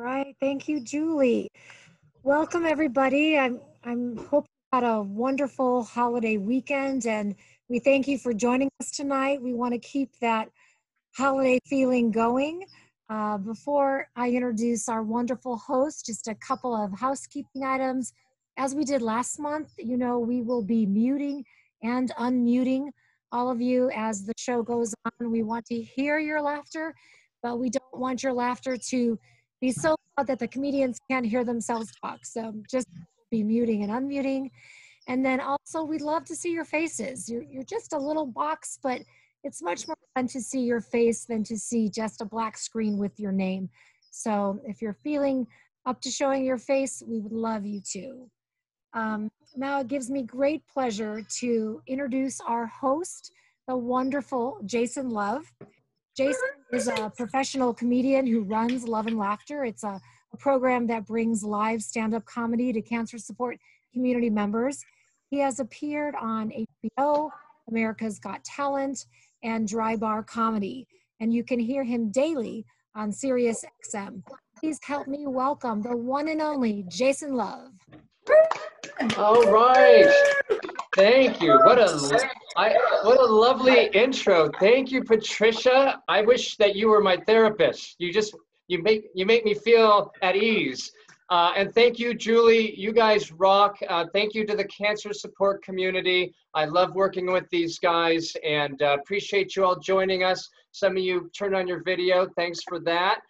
right. Thank you, Julie. Welcome, everybody. I'm, I'm hoping you had a wonderful holiday weekend, and we thank you for joining us tonight. We want to keep that holiday feeling going. Uh, before I introduce our wonderful host, just a couple of housekeeping items. As we did last month, you know, we will be muting and unmuting all of you as the show goes on. We want to hear your laughter, but we don't want your laughter to be so loud that the comedians can't hear themselves talk. So just be muting and unmuting. And then also, we'd love to see your faces. You're, you're just a little box, but it's much more fun to see your face than to see just a black screen with your name. So if you're feeling up to showing your face, we would love you to. Um, now it gives me great pleasure to introduce our host, the wonderful Jason Love. Jason is a professional comedian who runs Love and Laughter. It's a, a program that brings live stand up comedy to cancer support community members. He has appeared on HBO, America's Got Talent, and Dry Bar Comedy, and you can hear him daily on Sirius XM. Please help me welcome the one and only Jason Love. All right. Thank you. What a I, what a lovely intro. Thank you, Patricia. I wish that you were my therapist. You just you make you make me feel at ease. Uh, and thank you, Julie. You guys rock. Uh, thank you to the cancer support community. I love working with these guys and uh, appreciate you all joining us. Some of you turned on your video. Thanks for that.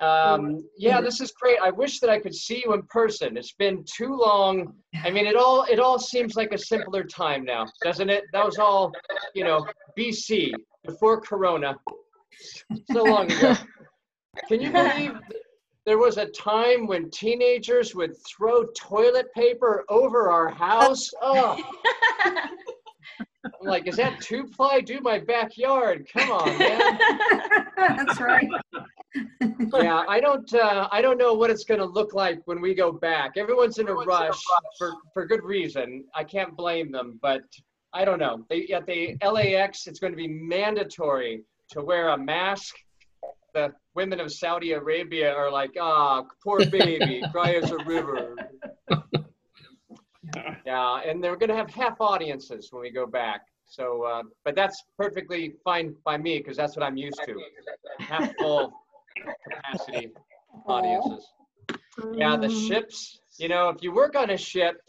Um, yeah, this is great. I wish that I could see you in person. It's been too long. I mean, it all it all seems like a simpler time now, doesn't it? That was all, you know, BC before Corona, so long ago. Can you believe there was a time when teenagers would throw toilet paper over our house? Oh. I'm like, is that two ply? Do my backyard. Come on, man. That's right. Yeah, I don't. Uh, I don't know what it's going to look like when we go back. Everyone's in a rush for for good reason. I can't blame them, but I don't know. They, at the LAX, it's going to be mandatory to wear a mask. The women of Saudi Arabia are like, ah, poor baby, dry as a river. Yeah, and they're going to have half audiences when we go back. So, uh, but that's perfectly fine by me because that's what I'm used to. Half full capacity audiences. Yeah, the ships, you know, if you work on a ship,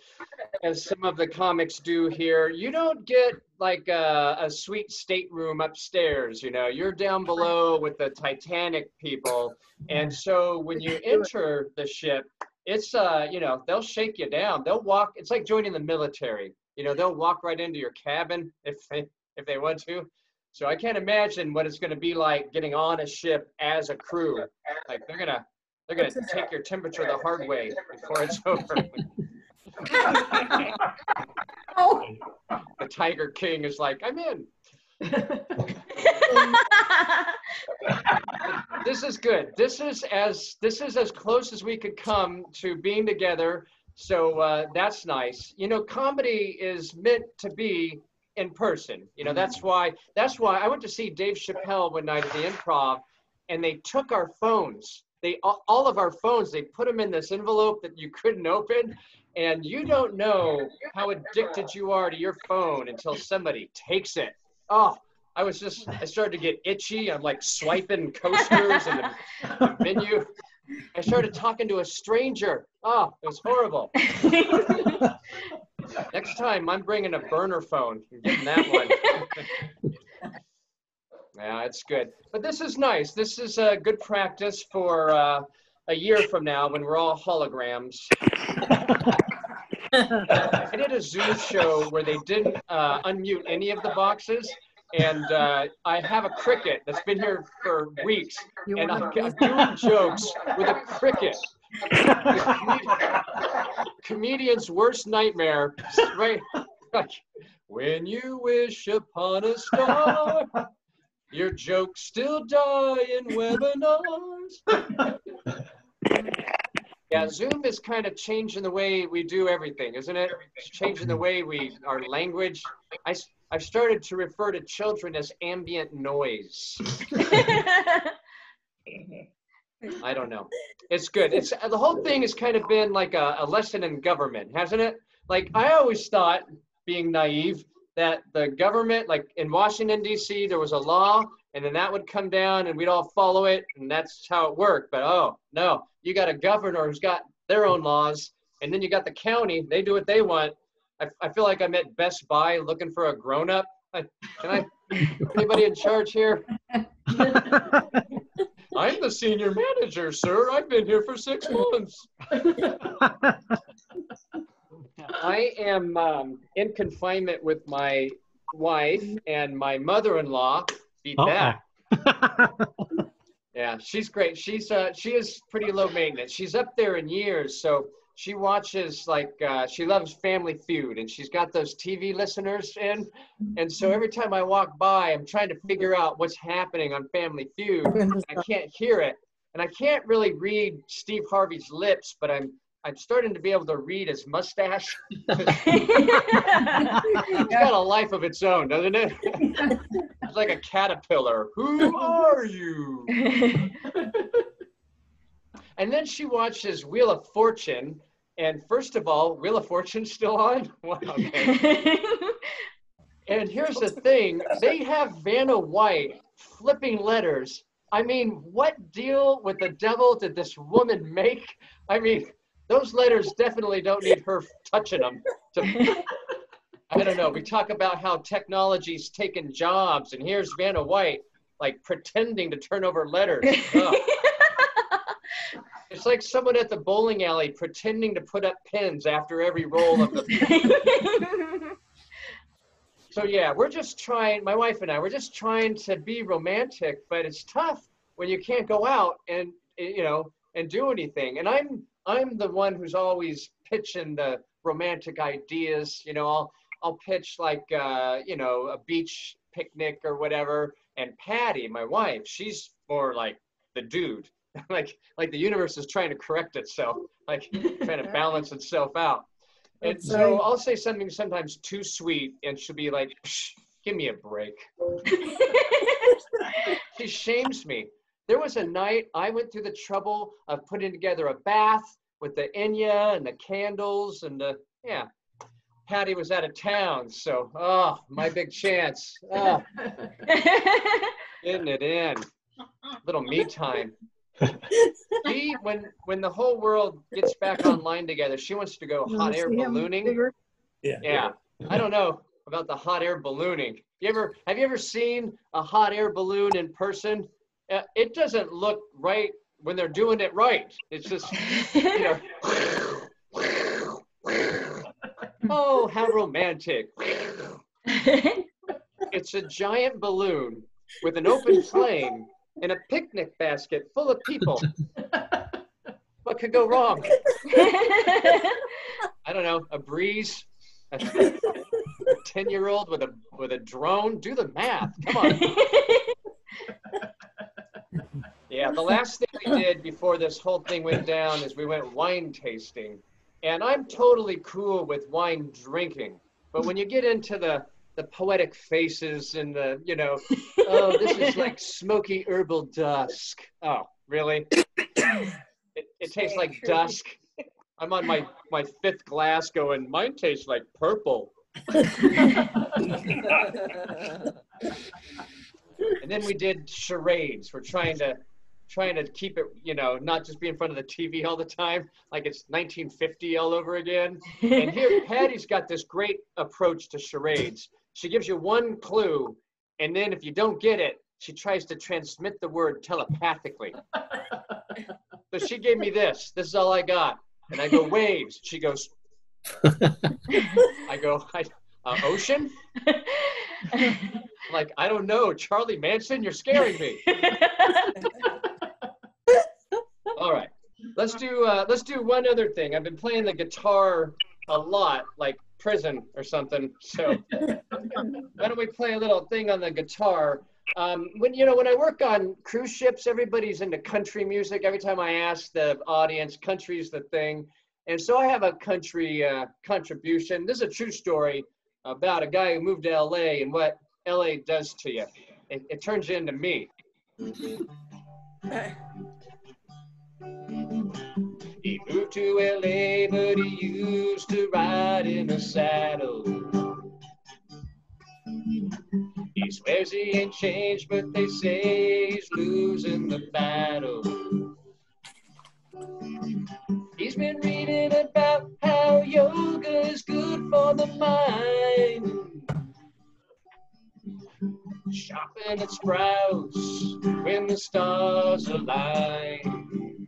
as some of the comics do here, you don't get like a, a sweet stateroom upstairs, you know, you're down below with the Titanic people. And so when you enter the ship, it's uh you know they'll shake you down. They'll walk it's like joining the military. You know they'll walk right into your cabin if they if they want to so i can't imagine what it's going to be like getting on a ship as a crew like they're gonna they're gonna take your temperature the hard way before it's over Oh, the tiger king is like i'm in this is good. This is as this is as close as we could come to being together. So uh, that's nice. You know, comedy is meant to be in person. You know, that's mm. why that's why I went to see Dave Chappelle one night at the Improv, and they took our phones. They all of our phones. They put them in this envelope that you couldn't open, and you don't know how addicted you are to your phone until somebody takes it. Oh, I was just, I started to get itchy. I'm like swiping coasters and the, the menu. I started talking to a stranger. Oh, it was horrible. Next time, I'm bringing a burner phone. I'm getting that one. yeah, it's good. But this is nice. This is a good practice for uh, a year from now when we're all holograms. I did a Zoom show where they didn't uh, unmute any of the boxes and uh, I have a cricket that's been here for weeks, and I'm, I'm doing jokes with a cricket. Comedian's worst nightmare, right? When you wish upon a star, your jokes still die in webinars. Yeah, Zoom is kind of changing the way we do everything, isn't it? It's changing the way we, our language. I, I've started to refer to children as ambient noise. I don't know. It's good. It's the whole thing has kind of been like a, a lesson in government, hasn't it? Like I always thought, being naive, that the government, like in Washington D.C., there was a law, and then that would come down, and we'd all follow it, and that's how it worked. But oh no, you got a governor who's got their own laws, and then you got the county. They do what they want. I, I feel like I'm at Best Buy looking for a grown up. Can I? Anybody in charge here? I'm the senior manager, sir. I've been here for six months. I am um, in confinement with my wife and my mother-in-law. Beat that. Yeah, she's great. She's uh, she is pretty low maintenance. She's up there in years, so she watches like uh, she loves Family Feud, and she's got those TV listeners in. And so every time I walk by, I'm trying to figure out what's happening on Family Feud. I can't hear it, and I can't really read Steve Harvey's lips, but I'm I'm starting to be able to read his mustache. It's got a life of its own, doesn't it? it's like a caterpillar. Who are you? And then she watches Wheel of Fortune. And first of all, Wheel of Fortune's still on? Wow. And here's the thing they have Vanna White flipping letters. I mean, what deal with the devil did this woman make? I mean, those letters definitely don't need her touching them. To, I don't know. We talk about how technology's taken jobs, and here's Vanna White like pretending to turn over letters. Ugh. It's like someone at the bowling alley pretending to put up pins after every roll of the. So yeah, we're just trying. My wife and I, we're just trying to be romantic, but it's tough when you can't go out and you know and do anything. And I'm I'm the one who's always pitching the romantic ideas. You know, I'll I'll pitch like uh, you know a beach picnic or whatever. And Patty, my wife, she's more like the dude. like like the universe is trying to correct itself, like trying to balance itself out. And That's so right. I'll say something sometimes too sweet, and she'll be like, "Psh, "Give me a break." She shames me. There was a night I went through the trouble of putting together a bath with the Enya and the candles and the yeah. Patty was out of town, so oh, my big chance. Oh, getting it in. Little me time. She, when when the whole world gets back online together, she wants to go hot air ballooning. Yeah. I don't know about the hot air ballooning. You ever have you ever seen a hot air balloon in person? Uh, it doesn't look right when they're doing it right. It's just you know. oh, how romantic! It's a giant balloon with an open flame and a picnic basket full of people. What could go wrong? I don't know. A breeze. A ten-year-old with a with a drone. Do the math. Come on. Yeah, the last thing we did before this whole thing went down is we went wine tasting. And I'm totally cool with wine drinking. But when you get into the the poetic faces and the, you know, oh, this is like smoky herbal dusk. Oh, really? It, it tastes like dusk. I'm on my, my fifth glass going, mine tastes like purple. And then we did charades. We're trying to trying to keep it, you know, not just be in front of the TV all the time, like it's 1950 all over again. And here, Patty's got this great approach to charades. She gives you one clue, and then if you don't get it, she tries to transmit the word telepathically. So she gave me this. This is all I got. And I go, waves. She goes, I go, I, uh, ocean? Like, I don't know. Charlie Manson, you're scaring me. All right. Let's do uh, let's do one other thing. I've been playing the guitar a lot, like prison or something. So why don't we play a little thing on the guitar? Um, when you know when I work on cruise ships, everybody's into country music. Every time I ask the audience, country's the thing, and so I have a country uh, contribution. This is a true story about a guy who moved to LA and what LA does to you. It, it turns you into me. to LA, but he used to ride in a saddle. He swears he ain't changed, but they say he's losing the battle. He's been reading about how yoga is good for the mind. Shopping at Sprouts when the stars align.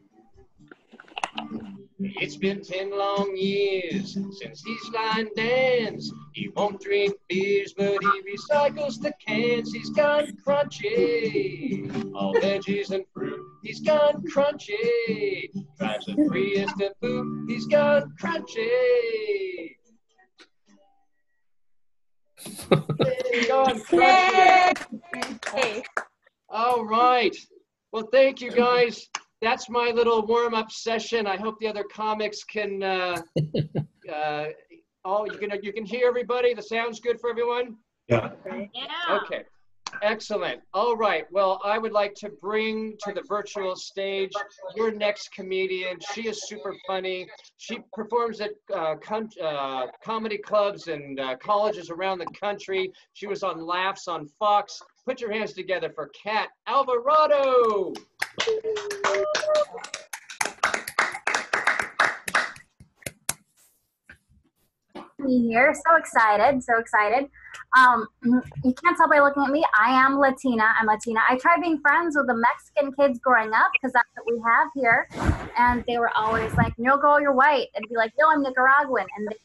It's been ten long years since he's line danced. He won't drink beers, but he recycles the cans. He's gone crunchy, all veggies and fruit. He's gone crunchy, drives a Prius to boot. He's gone crunchy. He's gone crunchy. All right. Well, thank you guys. That's my little warm-up session. I hope the other comics can. Uh, uh, oh, you can you can hear everybody. The sound's good for everyone. Yeah. Yeah. Okay. Excellent. All right. Well, I would like to bring to the virtual stage your next comedian. She is super funny. She performs at uh, con- uh, comedy clubs and uh, colleges around the country. She was on Laughs on Fox. Put your hands together for Cat Alvarado. Me here. So excited, so excited. Um, you can't tell by looking at me. I am Latina. I'm Latina. I tried being friends with the Mexican kids growing up because that's what we have here. And they were always like, no, girl, you're white. And be like, no, I'm Nicaraguan. And they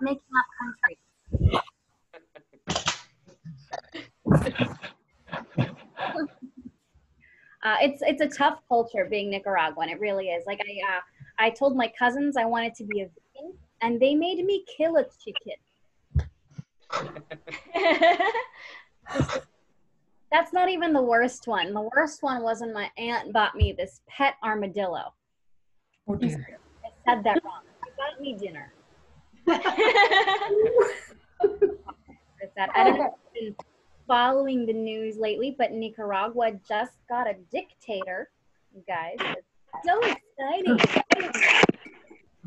making up countries. Uh, it's it's a tough culture being Nicaraguan. It really is. Like I uh, I told my cousins I wanted to be a vegan, and they made me kill a chicken. That's not even the worst one. The worst one was when my aunt bought me this pet armadillo. Oh, dear. I said that wrong. She bought me dinner. That. I don't know if you've been following the news lately, but Nicaragua just got a dictator, you guys. It's so exciting.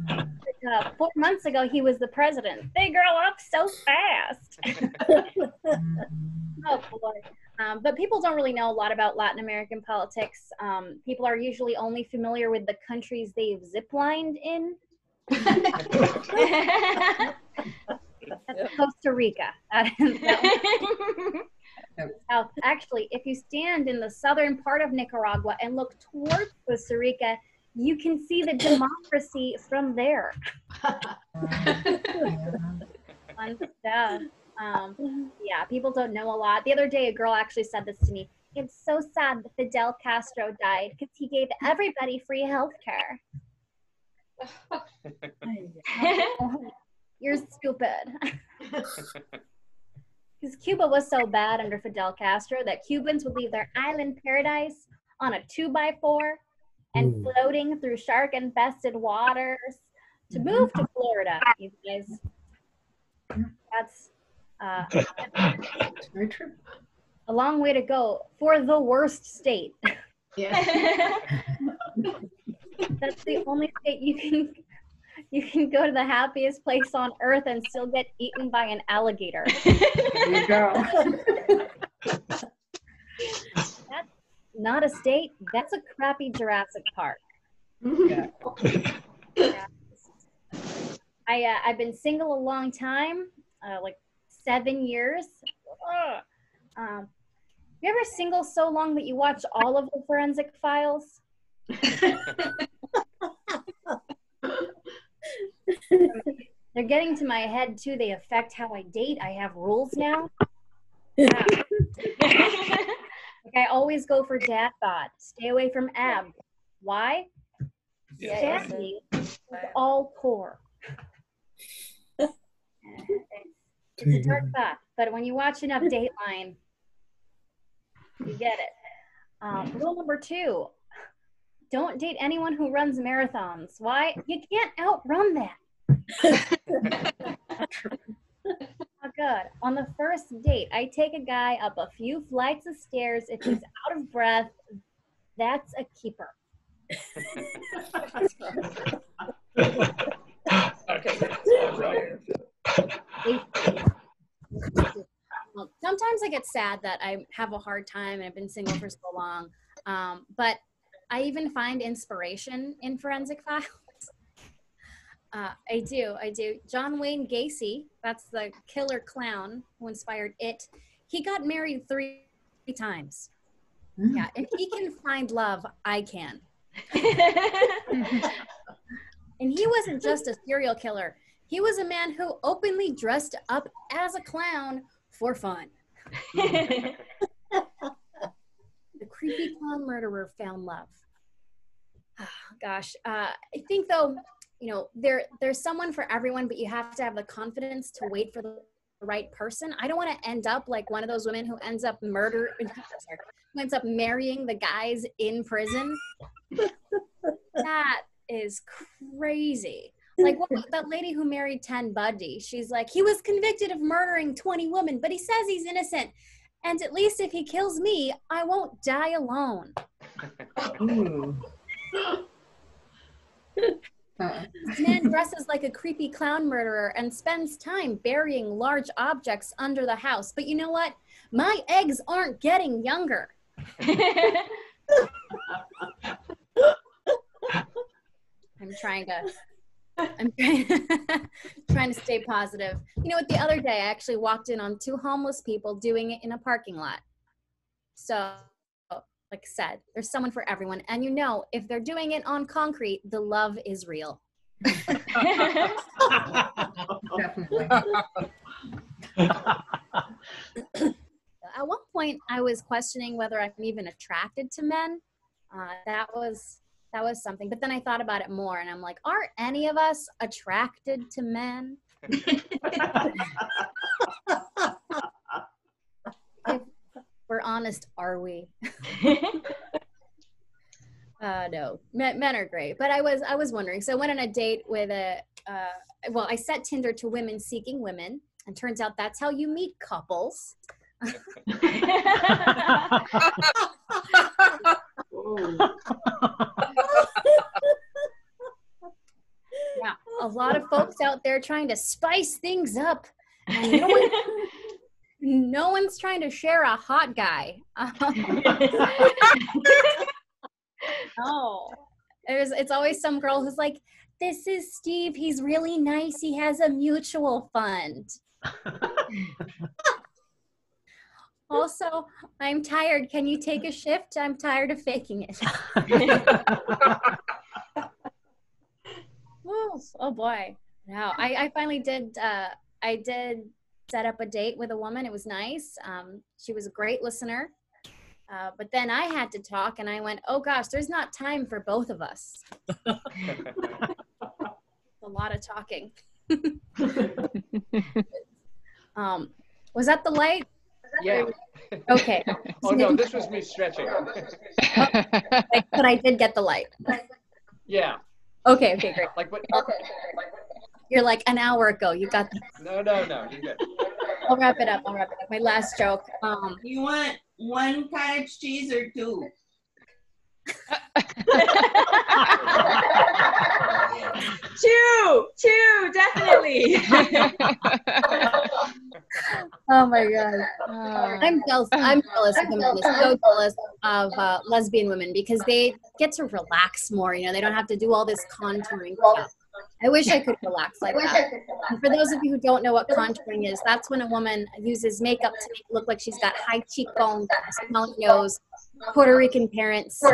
Uh, four months ago, he was the president. They grow up so fast. oh boy. Um, but people don't really know a lot about Latin American politics. Um, people are usually only familiar with the countries they've ziplined in. That's Costa Rica. That is- that. South. Actually, if you stand in the southern part of Nicaragua and look towards Costa Rica, you can see the democracy from there. Fun stuff. Um, yeah, people don't know a lot. The other day, a girl actually said this to me. It's so sad that Fidel Castro died because he gave everybody free health care. You're stupid. Because Cuba was so bad under Fidel Castro that Cubans would leave their island paradise on a two by four and Ooh. floating through shark infested waters to move to Florida. You guys, that's uh, very true. a long way to go for the worst state. Yeah. That's the only state you can you can go to the happiest place on earth and still get eaten by an alligator. There you go. that's Not a state. That's a crappy Jurassic Park. Yeah. I uh, I've been single a long time, uh, like seven years. Ugh. Um, you ever single so long that you watch all of the forensic files? They're getting to my head too. They affect how I date. I have rules now. Yeah. like I always go for dad bod. Stay away from ab. Why? Daddy is all core. it's, it's a dark thought, but when you watch enough Dateline, you get it. Um, rule number two: don't date anyone who runs marathons. Why? You can't outrun that. Oh, good. On the first date, I take a guy up a few flights of stairs. If he's out of breath, that's a keeper. Well, sometimes I get sad that I have a hard time and I've been single for so long. Um, but I even find inspiration in forensic files. Uh, I do, I do. John Wayne Gacy, that's the killer clown who inspired it. He got married three times. Yeah, if he can find love, I can. and he wasn't just a serial killer. He was a man who openly dressed up as a clown for fun. creepy clown murderer found love. gosh, uh, I think though, you know, there there's someone for everyone, but you have to have the confidence to wait for the right person. I don't want to end up like one of those women who ends up murder, sorry, who ends up marrying the guys in prison. that is crazy. Like what, that lady who married Ted Bundy, she's like, he was convicted of murdering 20 women, but he says he's innocent. And at least if he kills me, I won't die alone. This man dresses like a creepy clown murderer and spends time burying large objects under the house. But you know what? My eggs aren't getting younger. I'm trying to I'm trying, trying to stay positive. You know what? The other day, I actually walked in on two homeless people doing it in a parking lot. So, like I said, there's someone for everyone. And you know, if they're doing it on concrete, the love is real. Definitely. At one point, I was questioning whether I'm even attracted to men. Uh, that was that was something. But then I thought about it more, and I'm like, are any of us attracted to men? if we're honest, are we? uh, no, men, men are great. But I was I was wondering. So I went on a date with a uh, well, I set Tinder to women seeking women, and turns out that's how you meet couples. Yeah, a lot of folks out there trying to spice things up, and no, one, no one's trying to share a hot guy. no, there's it's always some girl who's like, "This is Steve. He's really nice. He has a mutual fund." also, I'm tired. Can you take a shift? I'm tired of faking it. Oh, oh boy. No, I, I finally did. Uh, I did set up a date with a woman. It was nice. Um, she was a great listener. Uh, but then I had to talk, and I went, "Oh gosh, there's not time for both of us." a lot of talking. um, was that the light? yeah. Okay, Oh no, this was me stretching. but I did get the light. Yeah. Okay, okay, great. Like what? You're like an hour ago. You got. The, No, no, no. You're good. I'll wrap it up. I'll wrap it up. My last joke. Um, You want one cottage cheese or two? Chew, chew, definitely. Oh my god. I'm jealous. I'm jealous of women. So jealous of uh, lesbian women because they get to relax more. You know, they don't have to do all this contouring stuff. I wish I could relax like that. And for those of you who don't know what contouring is, that's when a woman uses makeup to make it look like she's got high cheekbones, a small nose, Puerto Rican parents.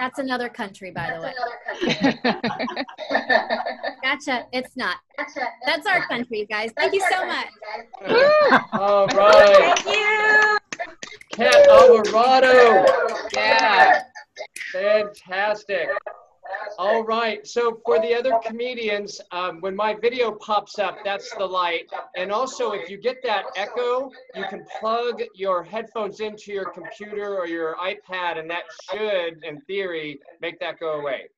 That's another country, by the way. Gotcha. It's not. That's our country, guys. Thank you so much. All right. Thank you. Cat Alvarado. Yeah. Fantastic. All right. So for the other comedians, um, when my video pops up, that's the light. And also, if you get that echo, you can plug your headphones into your computer or your iPad, and that should, in theory, make that go away.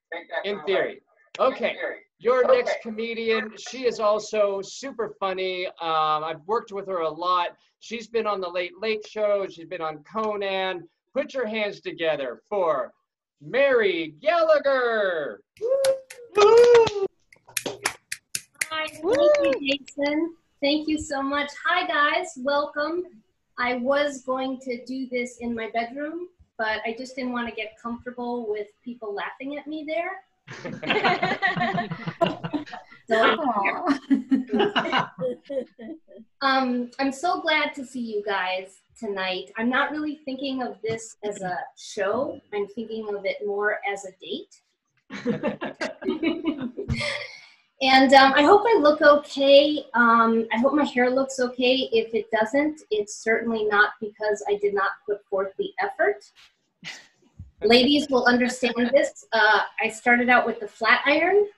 In theory. Okay. Your next comedian, she is also super funny. Um, I've worked with her a lot. She's been on the Late Late Show. She's been on Conan. Put your hands together for Mary Gallagher. Hi, thank you, Jason. Thank you so much. Hi, guys. Welcome. I was going to do this in my bedroom, but I just didn't want to get comfortable with people laughing at me there. So, um, I'm so glad to see you guys tonight. I'm not really thinking of this as a show. I'm thinking of it more as a date. And um, I hope I look okay. Um, I hope my hair looks okay. If it doesn't, it's certainly not because I did not put forth the effort. Ladies will understand this. Uh, I started out with the flat iron,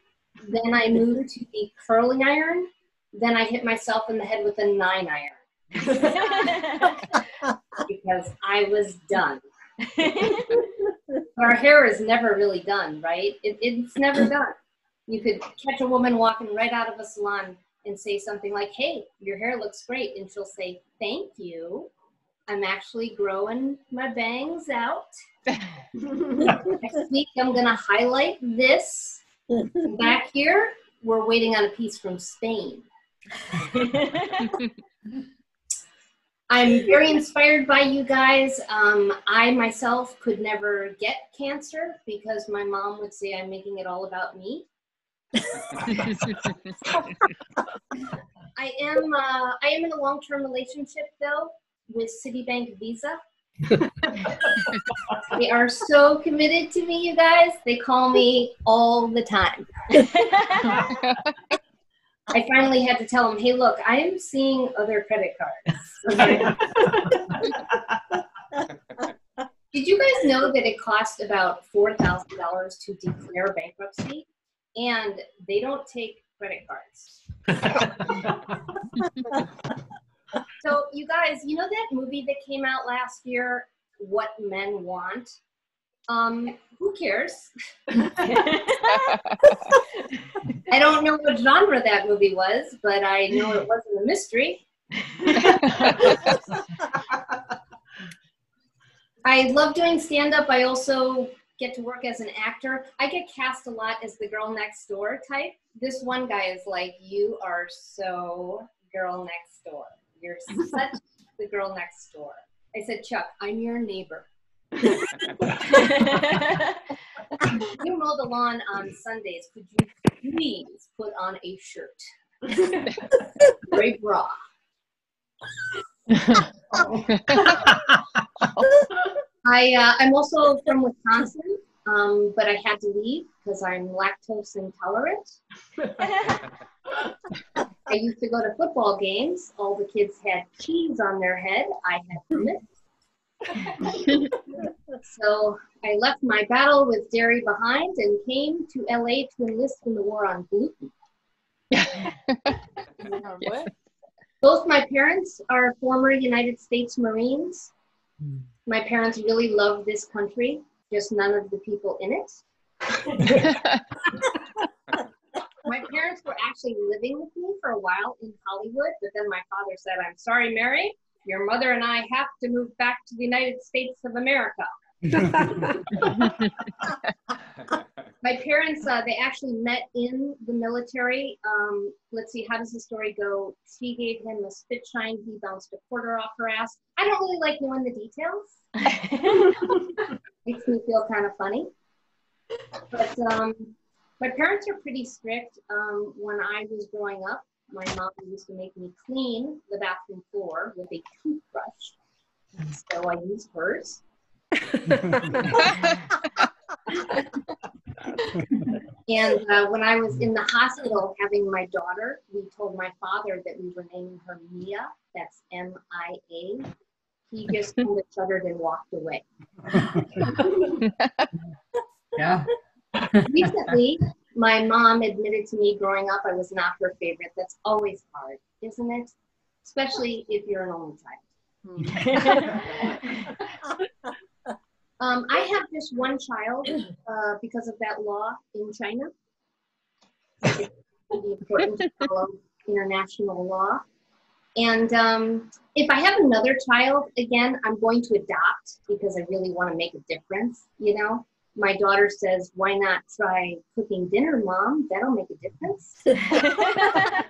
then I moved to the curling iron, then I hit myself in the head with a nine iron because I was done. Our hair is never really done, right? It, it's never done. You could catch a woman walking right out of a salon and say something like, Hey, your hair looks great. And she'll say, Thank you. I'm actually growing my bangs out. Next week, I'm going to highlight this. Back here, we're waiting on a piece from Spain. I'm very inspired by you guys. Um, I myself could never get cancer because my mom would say I'm making it all about me. I am uh, I am in a long term relationship though with Citibank Visa. they are so committed to me, you guys. They call me all the time. I finally had to tell him, hey, look, I am seeing other credit cards. Did you guys know that it costs about $4,000 to declare bankruptcy? And they don't take credit cards. So, you guys, you know that movie that came out last year, What Men Want? Um, who cares? I don't know what genre that movie was, but I know it wasn't a mystery. I love doing stand up. I also get to work as an actor. I get cast a lot as the girl next door type. This one guy is like, You are so girl next door. You're such the girl next door. I said, Chuck, I'm your neighbor. You mow the lawn on Sundays. Could you please put on a shirt? Gray bra. I uh, I'm also from Wisconsin, um, but I had to leave because I'm lactose intolerant. I used to go to football games. All the kids had cheese on their head. I had. so I left my battle with dairy behind and came to LA to enlist in the war on gluten. Both my parents are former United States Marines. Hmm. My parents really love this country, just none of the people in it. my parents were actually living with me for a while in Hollywood, but then my father said, I'm sorry, Mary, your mother and I have to move back to the United States of America. my parents, uh, they actually met in the military. Um, let's see, how does the story go? She gave him a spit shine. He bounced a quarter off her ass. I don't really like knowing the details. Makes me feel kind of funny. But um, my parents are pretty strict. Um, when I was growing up, my mom used to make me clean the bathroom floor with a toothbrush. So I used hers. and uh, when I was in the hospital having my daughter, we told my father that we were naming her Mia. That's M I A. He just kind of shuddered and walked away. Yeah. Recently, my mom admitted to me growing up I was not her favorite. That's always hard, isn't it? Especially if you're an only child. Um, I have just one child uh, because of that law in China. It's important to follow international law. And um, if I have another child, again, I'm going to adopt because I really want to make a difference, you know? My daughter says, Why not try cooking dinner, mom? That'll make a difference.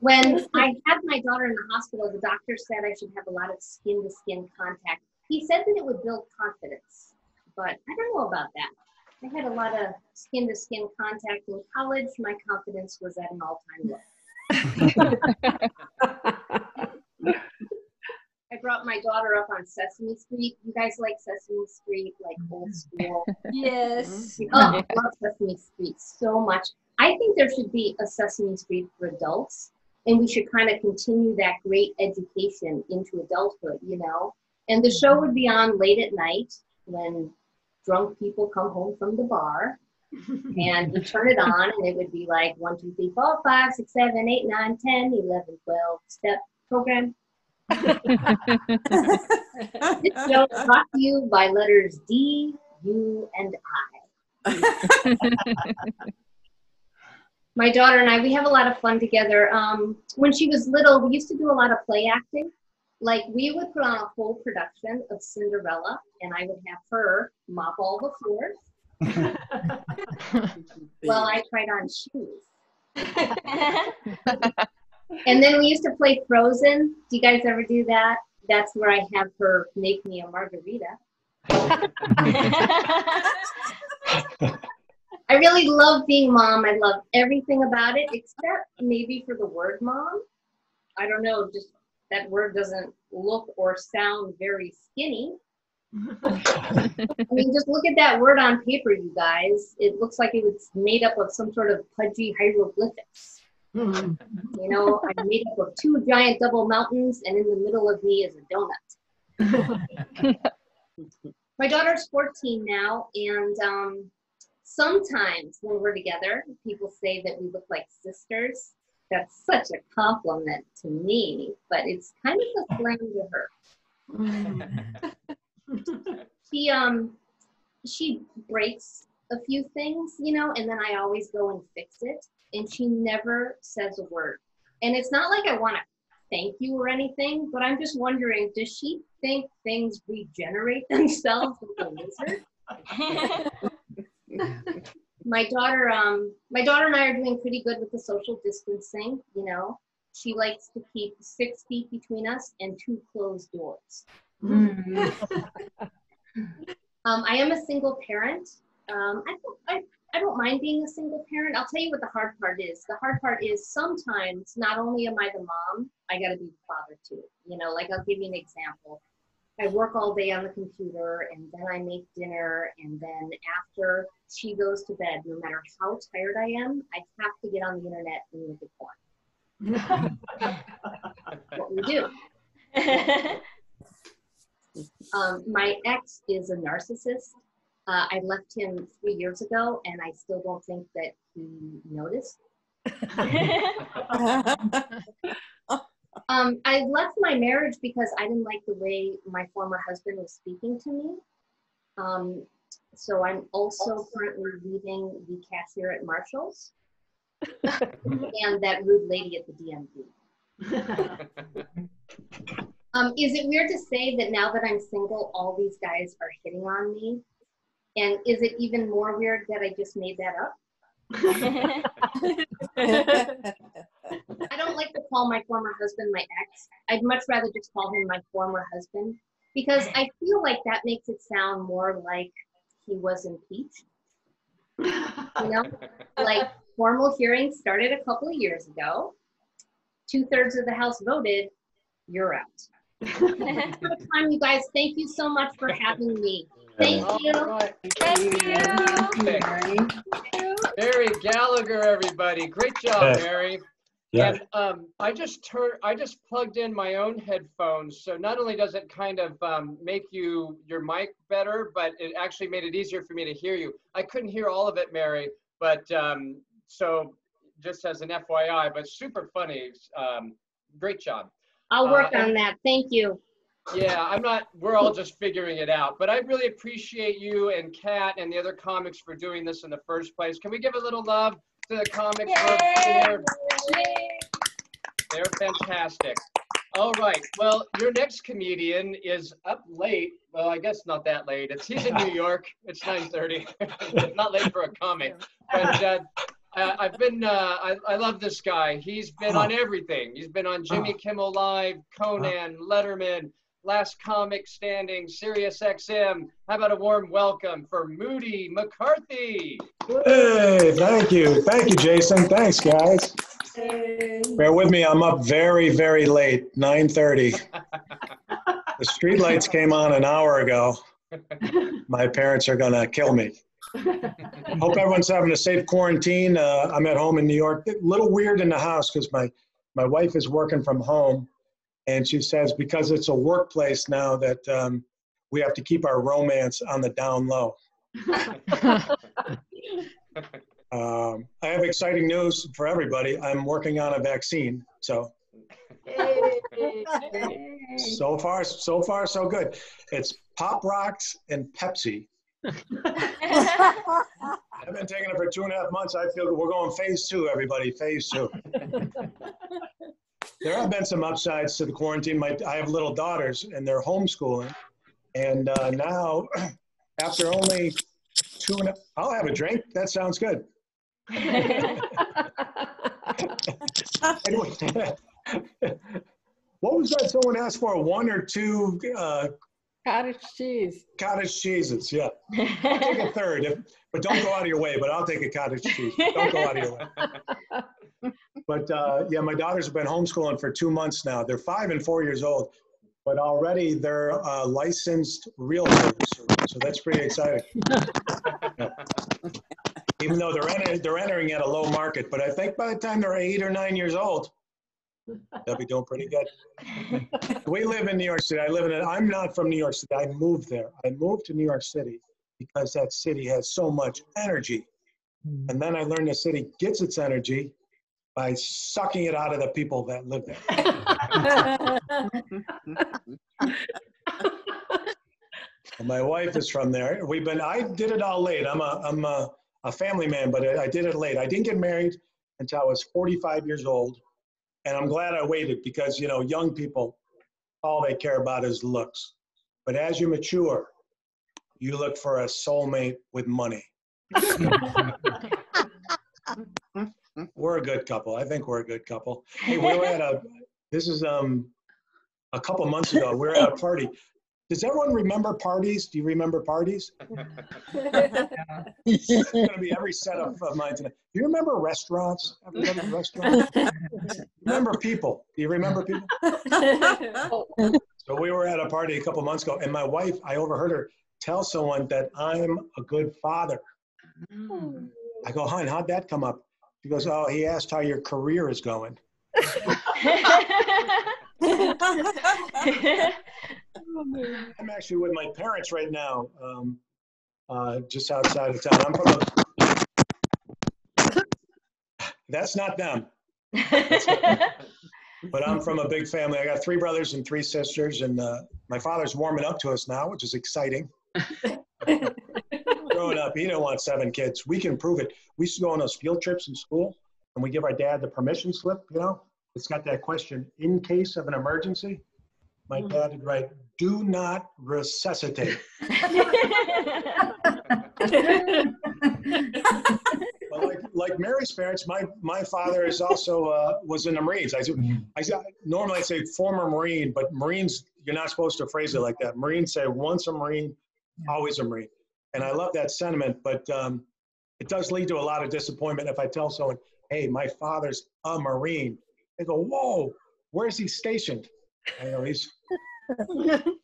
When I had my daughter in the hospital, the doctor said I should have a lot of skin to skin contact. He said that it would build confidence, but I don't know about that. I had a lot of skin to skin contact in college. My confidence was at an all time low. I brought my daughter up on Sesame Street. You guys like Sesame Street, like old mm-hmm. school? Yes. Mm-hmm. Oh, I love Sesame Street so much. I think there should be a Sesame Street for adults, and we should kind of continue that great education into adulthood, you know? And the show mm-hmm. would be on late at night when drunk people come home from the bar. and you turn it on, and it would be like 1, 2, 3, 4, 5, 6, 7, 8, 9, 10, 11, 12 step program. This show is brought to you by letters D, U, and I. My daughter and I, we have a lot of fun together. Um, when she was little, we used to do a lot of play acting. Like we would put on a whole production of Cinderella, and I would have her mop all the floors while I tried on shoes. And then we used to play Frozen. Do you guys ever do that? That's where I have her make me a margarita. I really love being mom. I love everything about it, except maybe for the word mom. I don't know, just that word doesn't look or sound very skinny. I mean, just look at that word on paper, you guys. It looks like it was made up of some sort of pudgy hieroglyphics. You know, I'm made up of two giant double mountains, and in the middle of me is a donut. My daughter's 14 now, and um, sometimes when we're together, people say that we look like sisters. That's such a compliment to me, but it's kind of a slang to her. She um she breaks a few things, you know, and then I always go and fix it, and she never says a word. And it's not like I want to thank you or anything, but I'm just wondering, does she think things regenerate themselves with a lizard? my daughter um my daughter and i are doing pretty good with the social distancing you know she likes to keep six feet between us and two closed doors um, i am a single parent um, I, I, I don't mind being a single parent i'll tell you what the hard part is the hard part is sometimes not only am i the mom i gotta be the father too you know like i'll give you an example I work all day on the computer and then I make dinner and then after she goes to bed, no matter how tired I am, I have to get on the internet and look at porn. what we do. Um, my ex is a narcissist. Uh, I left him three years ago and I still don't think that he noticed. Um, I left my marriage because I didn't like the way my former husband was speaking to me. Um, so I'm also currently leaving the cashier at Marshall's and that rude lady at the DMV. Um, is it weird to say that now that I'm single, all these guys are hitting on me? And is it even more weird that I just made that up? I don't like to call my former husband my ex. I'd much rather just call him my former husband because I feel like that makes it sound more like he was impeached. You know, like formal hearings started a couple of years ago. Two thirds of the House voted, you're out. time, you guys. Thank you so much for having me. Thank you. All right. Thank you. Mary Gallagher, everybody. Great job, Yes. Mary. Yeah, And um, I just turned, I just plugged in my own headphones. So not only does it kind of um, make you your mic better, but it actually made it easier for me to hear you. I couldn't hear all of it, Mary, but um, so just as an FYI, but super funny. Um, great job. I'll work Uh, on that. Thank you. Yeah, I'm not, we're all just figuring it out, but I really appreciate you and Cat and the other comics for doing this in the first place. Can we give a little love to the comics? for being? They're fantastic. All right. Well, your next comedian is up late. Well, I guess not that late. It's he's in New York. It's 9:30. not late for a comic. But uh, I, I've been. Uh, I, I love this guy. He's been on everything. He's been on Jimmy Kimmel Live, Conan, Letterman, Last Comic Standing, Sirius XM. How about a warm welcome for Moody McCarthy? Hey, thank you. Thank you, Jason. Thanks, guys. Hey. Bear with me, I'm up very, very late, 9:30. The streetlights came on an hour ago. My parents are gonna kill me. Hope everyone's having a safe quarantine. Uh, I'm at home in New York. A little weird in the house because my, my wife is working from home. And she says because it's a workplace now that um, we have to keep our romance on the down low. Um, I have exciting news for everybody. I'm working on a vaccine. So, so far, so far, so good. It's Pop Rocks and Pepsi. I've been taking it for two and a half months. I feel we're going phase two, everybody, phase two. There have been some upsides to the quarantine. My, I have little daughters and they're homeschooling. And uh, now, after only two and a, I'll have a drink. That sounds good. Anyway, what was that someone asked for? One or two uh, Cottage cheese. cottage cheeses? Yeah. I'll take a third, if, but don't go out of your way. But I'll take a cottage cheese. Don't go out of your way. But uh, yeah, my daughters have been homeschooling for two months now. They're five and four years old, but already they're uh, licensed realtors. So that's pretty exciting. Even though they're entering, they're entering at a low market, but I think by the time they're eight or nine years old, they'll be doing pretty good. We live in New York City. I live in it. I'm not from New York City. I moved there. I moved to New York City because that city has so much energy. And then I learned the city gets its energy by sucking it out of the people that live there. My wife is from there. We've been, I did it all late. I'm a, I'm a, a family man, but I I did it late. I didn't get married until I was 45 years old. And I'm glad I waited because, you know, young people, all they care about is looks. But as you mature, you look for a soulmate with money. We're a good couple. I think we're a good couple. Hey, we were at a, this is um a couple months ago, we were at a party. Does everyone remember parties? Do you remember parties? It's gonna be every set of, of mine tonight. Do you remember restaurants? Everybody restaurants? Remember people? Do you remember people? So we were at a party a couple months ago, and my wife, I overheard her tell someone that I'm a good father. I go, hon, how'd that come up? She goes, oh, he asked how your career is going. I'm actually with my parents right now, um, uh, just outside of town. I'm from a, that's not them, but I'm from a big family. I got three brothers and three sisters, and uh, my father's warming up to us now, which is exciting. Growing up, he didn't want seven kids. We can prove it. We used to go on those field trips in school, and we give our dad the permission slip, you know? It's got that question, in case of an emergency. My dad would write, do not resuscitate. Well, like, like Mary's parents, my, my father is also, uh, was in the Marines. I, I, normally I say former Marine, but Marines, you're not supposed to phrase it like that. Marines say once a Marine, always a Marine. And I love that sentiment, but um, it does lead to a lot of disappointment if I tell someone, hey, my father's a Marine. They go, whoa, where's he stationed? I know he's,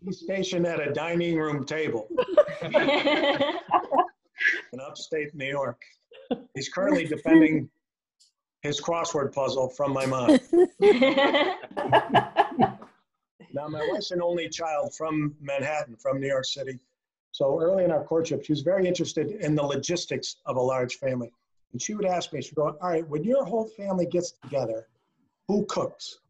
he's stationed at a dining room table in upstate New York. He's currently defending his crossword puzzle from my mom. Now, my wife's an only child from Manhattan, from New York City. So early in our courtship, she was very interested in the logistics of a large family. And she would ask me, she'd go, all right, when your whole family gets together, who cooks?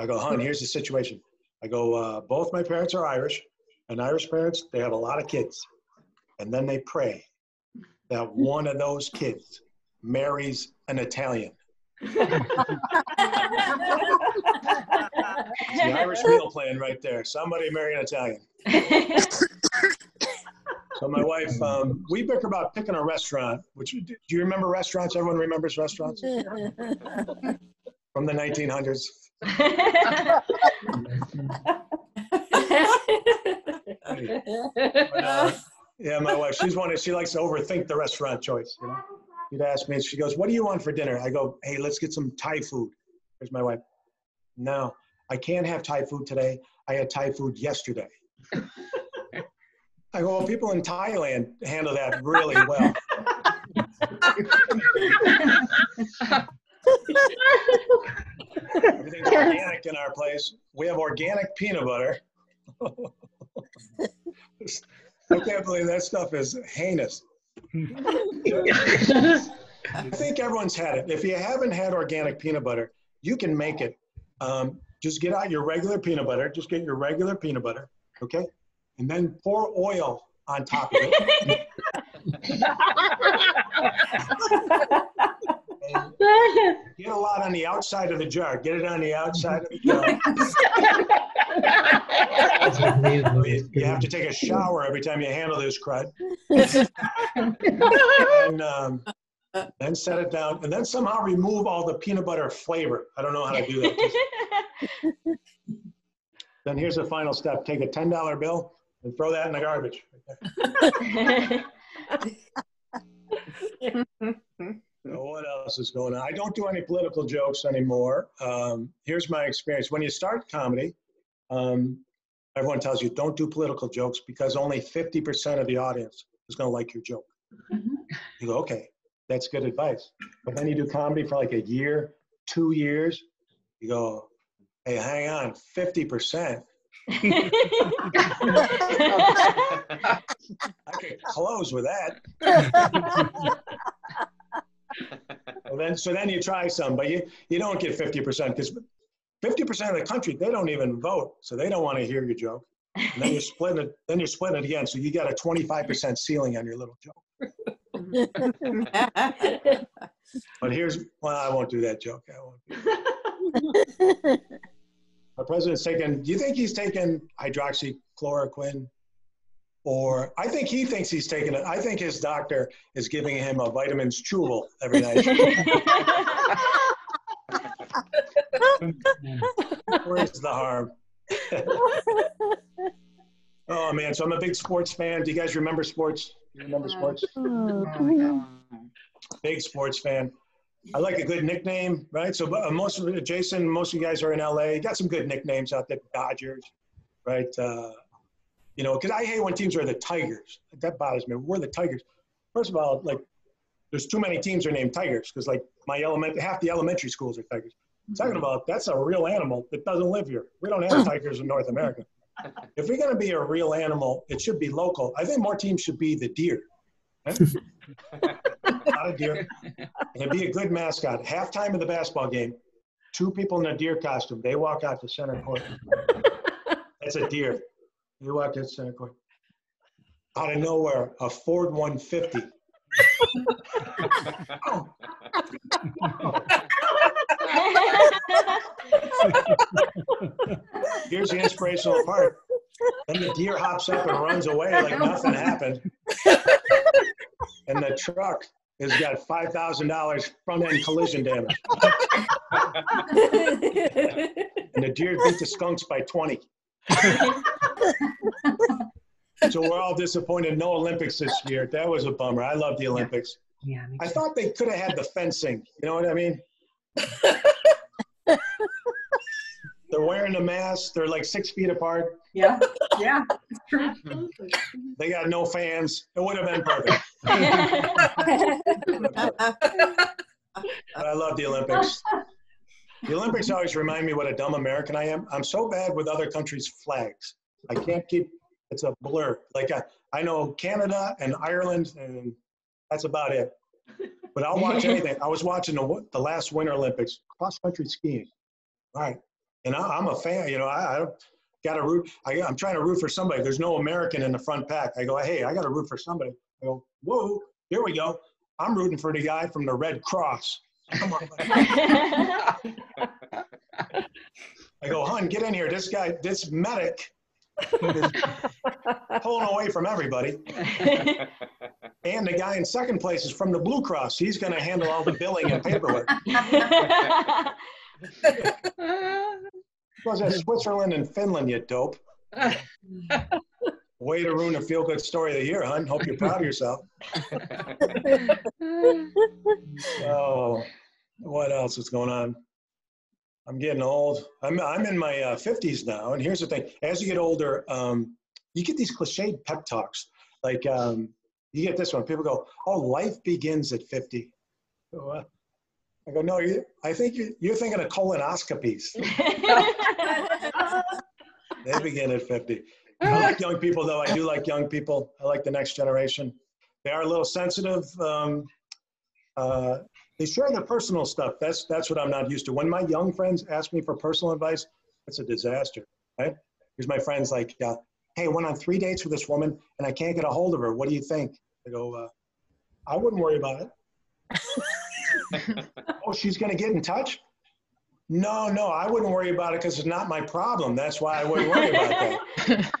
I go, hon, here's the situation. I go, uh, both my parents are Irish, and Irish parents, they have a lot of kids. And then they pray that one of those kids marries an Italian. It's the Irish meal plan right there. Somebody marry an Italian. So my wife, um, we bicker about picking a restaurant, which, do you remember restaurants? Everyone remembers restaurants from the 1900s? But, uh, Yeah, my wife, she's one, of- she likes to overthink the restaurant choice, you know? You'd ask me, she goes, what do you want for dinner? I go, hey, let's get some Thai food. Here's my wife. No, I can't have Thai food today. I had Thai food yesterday. I go, well, people in Thailand handle that really well. Everything's organic in our place. We have organic peanut butter. I can't believe that stuff is heinous. I think everyone's had it. If you haven't had organic peanut butter, you can make it. Um, just get out your regular peanut butter. Just get your regular peanut butter, okay? And then pour oil on top of it. Get a lot on the outside of the jar. Get it on the outside of the jar. You have to take a shower every time you handle this crud. And um, then set it down, and then somehow remove all the peanut butter flavor. I don't know how to do that. Then here's the final step. Take a $10 bill and throw that in the garbage. So what else is going on? I don't do any political jokes anymore. Um, here's my experience. When you start comedy, um, everyone tells you don't do political jokes because only 50% of the audience is going to like your joke. You go, okay, that's good advice. But then you do comedy for like a year, two years. You go, hey, hang on, 50%. I could close with that. Well, then, so then you try some, but you, you don't get 50% because 50% of the country, they don't even vote. So they don't want to hear your joke. And then you're splitting it, then you're splitting it again. So you got a 25% ceiling on your little joke. But here's, well, I won't do that joke. I won't. Do that. Our president's taking, do you think he's taking hydroxychloroquine? Or I think he thinks he's taking it. I think his doctor is giving him a vitamins chewable every night. Where's the harm? oh man, so I'm a big sports fan. Do you guys remember sports? You remember sports? Oh, big sports fan. I like a good nickname, right? So uh, most of Jason, most of you guys are in LA. Got some good nicknames out there. Dodgers, right? Uh, you know, because I hate when teams are the Tigers. That bothers me. We're the Tigers. First of all, like, there's too many teams are named Tigers because, like, my element, half the elementary schools are Tigers. Second of all, that's a real animal that doesn't live here. We don't have tigers in North America. If we're going to be a real animal, it should be local. I think more teams should be the deer. Right? Not a deer. And be a good mascot. Halftime of the basketball game, two people in a deer costume. They walk out to center court. That's a deer. They walk out to center court. Out of nowhere, a Ford 150. Oh, here's the inspirational part. Then the deer hops up and runs away like nothing happened. And the truck has got five thousand dollars front end collision damage. And the deer beat the skunks by twenty. So we're all disappointed. No Olympics this year. That was a bummer. I love the Olympics. Yeah, me I thought they could have had the fencing. You know what I mean? They're wearing the mask. They're like six feet apart. Yeah, yeah, it's true. They got no fans. It would have been perfect. But I love the Olympics. The Olympics always remind me what a dumb American I am. I'm so bad with other countries' flags. I can't keep, it's a blur. Like I, I know Canada and Ireland, and that's about it. But I'll watch anything. I was watching the, the last Winter Olympics, cross country skiing. All right. And I, I'm a fan, you know, I, I got to root. I, I'm trying to root for somebody. There's no American in the front pack. I go, hey, I got to root for somebody. I go, whoa, here we go. I'm rooting for the guy from the Red Cross. Come on. I go, hun, get in here. This guy, this medic pulling away from everybody. And the guy in second place is from the Blue Cross. He's going to handle all the billing and paperwork. Was that Switzerland and Finland, you dope? Way to ruin a feel-good story of the year, hun. Hope you're proud of yourself. Oh, what else is going on? I'm getting old. I'm I'm in my uh, 50s now, and here's the thing: as you get older, um, you get these cliched pep talks. Like um, you get this one. People go, "Oh, life begins at 50." So, uh, I go, "No, you, I think you, you're thinking of colonoscopies. They begin at 50." I like young people, though. I do like young people. I like the next generation. They are a little sensitive. Um, uh, they share their personal stuff. That's that's what I'm not used to. When my young friends ask me for personal advice, it's a disaster. Right? Here's my friends like, uh, "Hey, I went on three dates with this woman, and I can't get a hold of her. What do you think?" I go, uh, "I wouldn't worry about it." oh, she's gonna get in touch? No, no, I wouldn't worry about it because it's not my problem. That's why I wouldn't worry about that.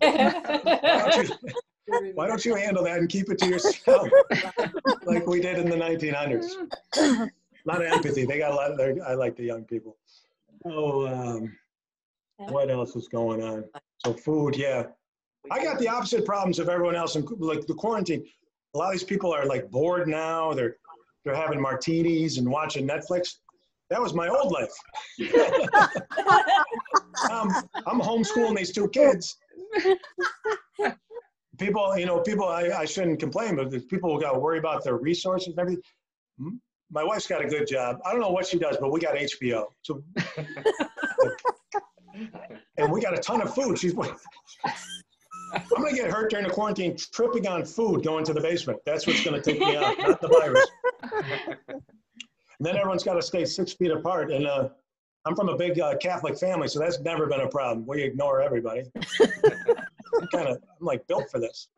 Why don't you, why don't you handle that and keep it to yourself, like we did in the 1900s? A lot of empathy. They got a lot. Of, they're- I like the young people. Oh, um, what else is going on? So food, yeah. I got the opposite problems of everyone else, in, like the quarantine. A lot of these people are like bored now. They're they're having martinis and watching Netflix. That was my old life. um, I'm homeschooling these two kids. People, you know, people, I, I shouldn't complain, but people got to worry about their resources and everything. My wife's got a good job. I don't know what she does, but we got HBO. So, and we got a ton of food. She's, I'm to get hurt during the quarantine tripping on food going to the basement. That's what's going to take me out, not the virus. And then everyone's got to stay six feet apart. And uh, I'm from a big uh, Catholic family, so that's never been a problem. We ignore everybody. I'm kind of, I'm like built for this.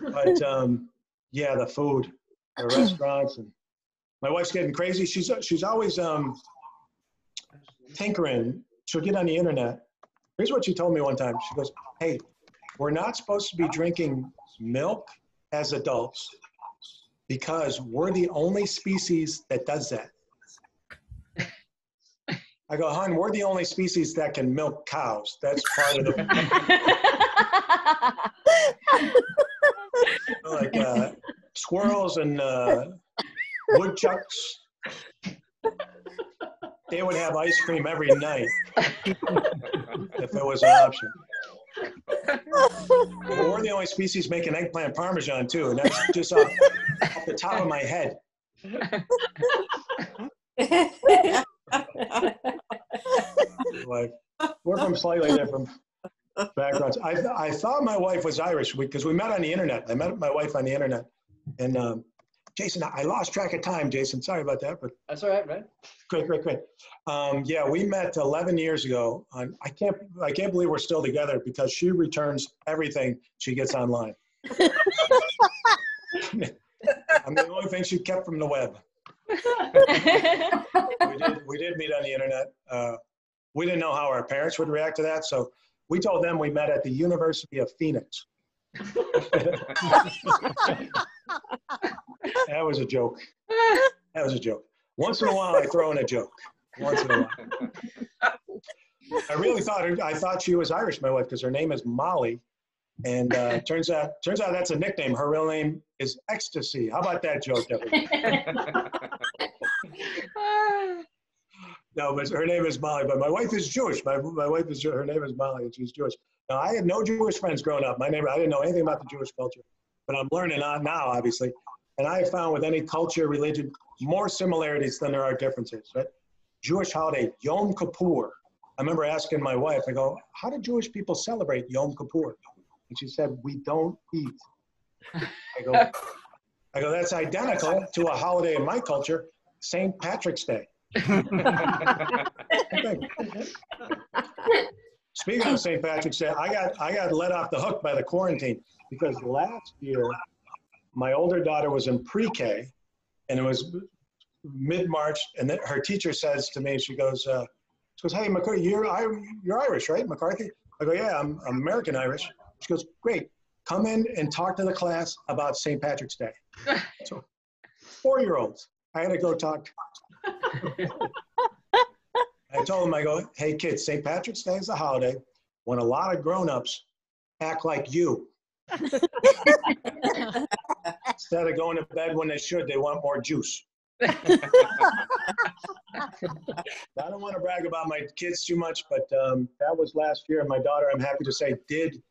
But um, yeah, the food, the restaurants, and my wife's getting crazy. She's she's always um, tinkering. She'll get on the internet. Here's what she told me one time. She goes, "Hey, we're not supposed to be drinking milk as adults because we're the only species that does that." I go, hon, we're the only species that can milk cows. That's part of the like uh, squirrels and uh, woodchucks. They would have ice cream every night if it was an option. But we're the only species making eggplant parmesan too, and that's just off, off the top of my head. Like we're from slightly different backgrounds. I, I thought my wife was Irish because we met on the internet. I met my wife on the internet, and um, Jason, I lost track of time. Jason, sorry about that, but That's all right, right? great, great, great. Um, yeah, we met 11 years ago. On, I can't, I can't believe we're still together because she returns everything she gets online. I'm the only thing she kept from the web. We did, we did meet on the internet. Uh, we didn't know how our parents would react to that, so we told them we met at the University of Phoenix. That was a joke. That was a joke. Once in a while, I throw in a joke. Once in a while. I really thought I thought she was Irish, my wife, because her name is Molly, and uh, turns out turns out that's a nickname. Her real name is Ecstasy. How about that joke? No, but her name is Molly. But my wife is Jewish. My, my wife is her name is Molly, and she's Jewish. Now I had no Jewish friends growing up. My neighbor, I didn't know anything about the Jewish culture, but I'm learning on now, obviously. And I found with any culture, religion, more similarities than there are differences. Right? Jewish holiday Yom Kippur. I remember asking my wife. I go, "How do Jewish people celebrate Yom Kippur?" And she said, "We don't eat." I go, I go. That's identical to a holiday in my culture, St. Patrick's Day. Speaking of St. Patrick's Day, I got I got let off the hook by the quarantine because last year my older daughter was in pre-K and it was mid-March, and then her teacher says to me, she goes, uh, she goes, "Hey, McCarthy, you're I- you're Irish, right, McCarthy?" I go, "Yeah, I'm, I'm American Irish." She goes, "Great, come in and talk to the class about St. Patrick's Day." So, four-year-olds, I had to go talk. I told them, I go, "Hey, kids, St. Patrick's Day is a holiday when a lot of grown-ups act like you." Instead of going to bed when they should, they want more juice. I don't want to brag about my kids too much, but um, that was last year. And my daughter, I'm happy to say, did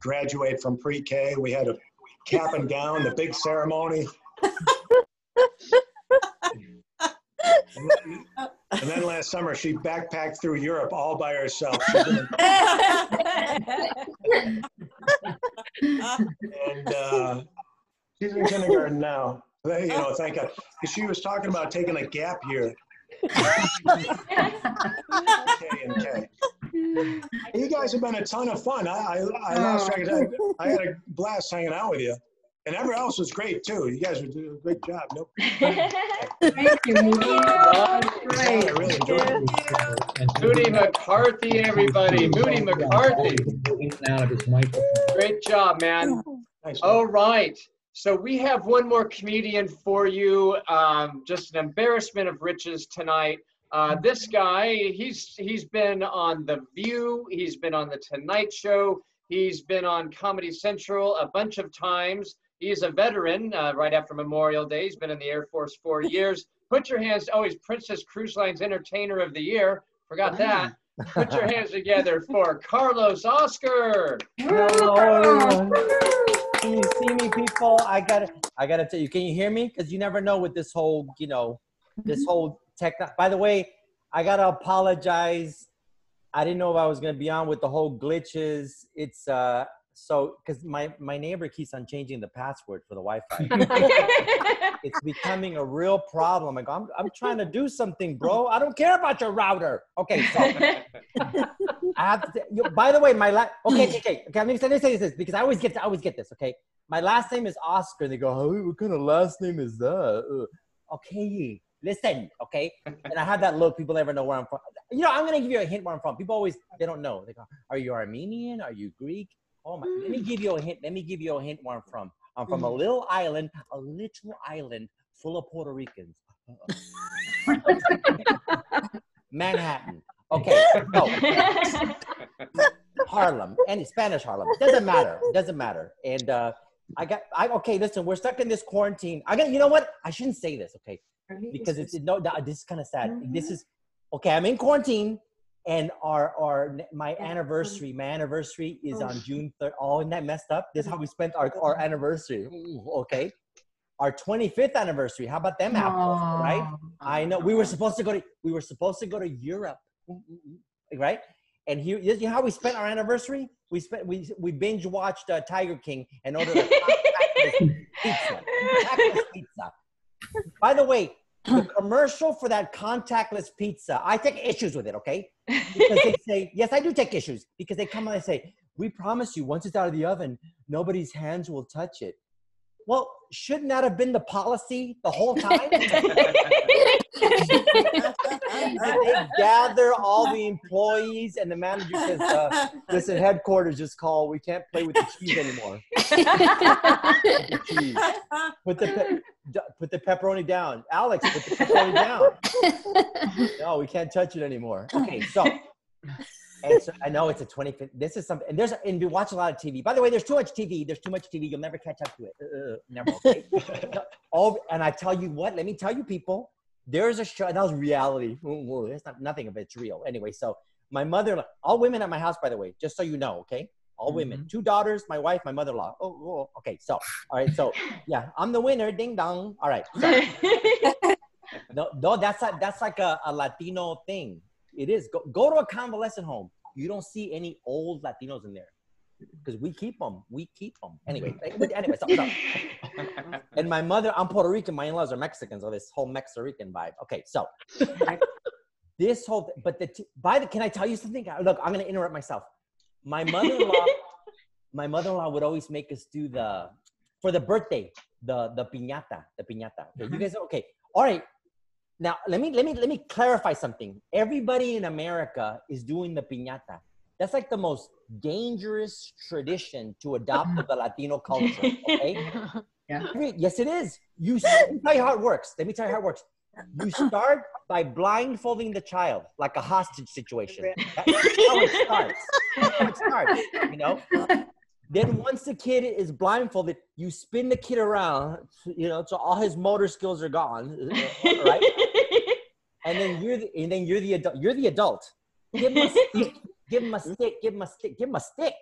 graduate from pre-K. We had a cap and gown, the big ceremony. And then, last summer, she backpacked through Europe all by herself. And uh, she's in kindergarten now. You know, thank God. She was talking about taking a gap year. K and K. You guys have been a ton of fun. I, I, I lost track of time. I had a blast hanging out with you. And everyone else was great too. You guys were doing a great job. No, Thank you, Moody. I Great. really enjoyed it. Moody McCarthy, everybody. Moody McCarthy. Out of his microphone. Great job, man. Thanks. All right. So we have one more comedian for you. Um, just an embarrassment of riches tonight. Uh, this guy, he's he's been on The View. He's been on The Tonight Show. He's been on Comedy Central a bunch of times. He's a veteran uh, right after Memorial Day. He's been in the Air Force four years. Put your hands. Oh, he's Princess Cruise Line's Entertainer of the Year. Forgot that. Put your hands together for Carlos Oscar. Hello. Can you see me, people? I gotta, I gotta tell you. Can you hear me? Because you never know with this whole, you know, this whole tech. By the way, I gotta apologize. I didn't know if I was gonna be on with the whole glitches. It's uh, so because my my neighbor keeps on changing the password for the Wi-Fi. it's becoming a real problem. I go, I'm, I'm trying to do something, bro. I don't care about your router. Okay, so I have to. You, by the way, my last. Okay, okay, okay. okay let, me, let me say this because I always get. I always get this. Okay, my last name is Oscar. And they go, oh, what kind of last name is that? Uh, okay, listen. Okay, and I have that look. People never know where I'm from. You know, I'm gonna give you a hint where I'm from. People always they don't know. They go, Are you Armenian? Are you Greek? Oh my. Let me give you a hint. Let me give you a hint where I'm from. I'm from a little island, a little island full of Puerto Ricans. Manhattan. Okay, no. Harlem, any Spanish Harlem. Doesn't matter. Doesn't matter. And uh, I got. I okay. Listen, we're stuck in this quarantine. I got. You know what? I shouldn't say this. Okay, because it's no. no, This is kind of sad. This is okay. I'm in quarantine, and our our my anniversary. My anniversary is on June third. Oh, isn't that messed up? This is how we spent our our anniversary. Ooh, Okay. Our 25th anniversary. How about them apples? Right. I know. We were supposed to go to. We were supposed to go to Europe. Mm, mm, mm. Right. And here, you know how we spent our anniversary? We spent we we binge watched uh, Tiger King and ordered a contactless pizza. Pizza. By the way, the commercial for that contactless pizza, I take issues with it. Okay, because they say yes, I do take issues because they come and they say we promise you once it's out of the oven, nobody's hands will touch it. Well, shouldn't that have been the policy the whole time? they gather all the employees, and the manager says, uh, "Listen, headquarters just called. We can't play with the cheese anymore. the cheese. Put the pe- put the pepperoni down, Alex. Put the pepperoni down. No, we can't touch it anymore. Okay, so." And so I know it's a 25th. This is something, and there's, and we watch a lot of TV. By the way, there's too much TV. There's too much TV. You'll never catch up to it. Uh, uh, never. Okay? oh, and I tell you what, let me tell you, people, there's a show, that was reality. Ooh, It's not, nothing of it's real. Anyway, so my mother, all women at my house, by the way, just so you know, okay? All women, mm-hmm. two daughters, my wife, my mother in law. Oh, oh, okay. So, all right. So, yeah, I'm the winner. Ding dong. All right. So, no, no, that's like, that's like a, a Latino thing. It is. Go, go to a convalescent home. You don't see any old Latinos in there because we keep them. We keep them. Anyway, anyway, so, so. And my mother, I'm Puerto Rican. My in-laws are Mexicans. So this whole Mexican vibe. Okay, so this whole, but the t- by the, can I tell you something? Look, I'm gonna interrupt myself. My mother-in-law, my mother-in-law would always make us do the for the birthday, the the piñata, the piñata. Okay, you uh-huh. guys okay? All right. Now let me let me let me clarify something. Everybody in America is doing the piñata. That's like the most dangerous tradition to adopt uh-huh. of the Latino culture. Okay. Yeah. Yes, it is. You let me tell you how it works. Let me tell you how it works. You start by blindfolding the child, like a hostage situation. That's how it starts. That's how it starts. You know. Then once the kid is blindfolded, you spin the kid around. You know, so all his motor skills are gone, right? And then you're the, and then you're the adult. You're the adult. Give him a stick. Give him a stick. Give him a stick. Give him a stick.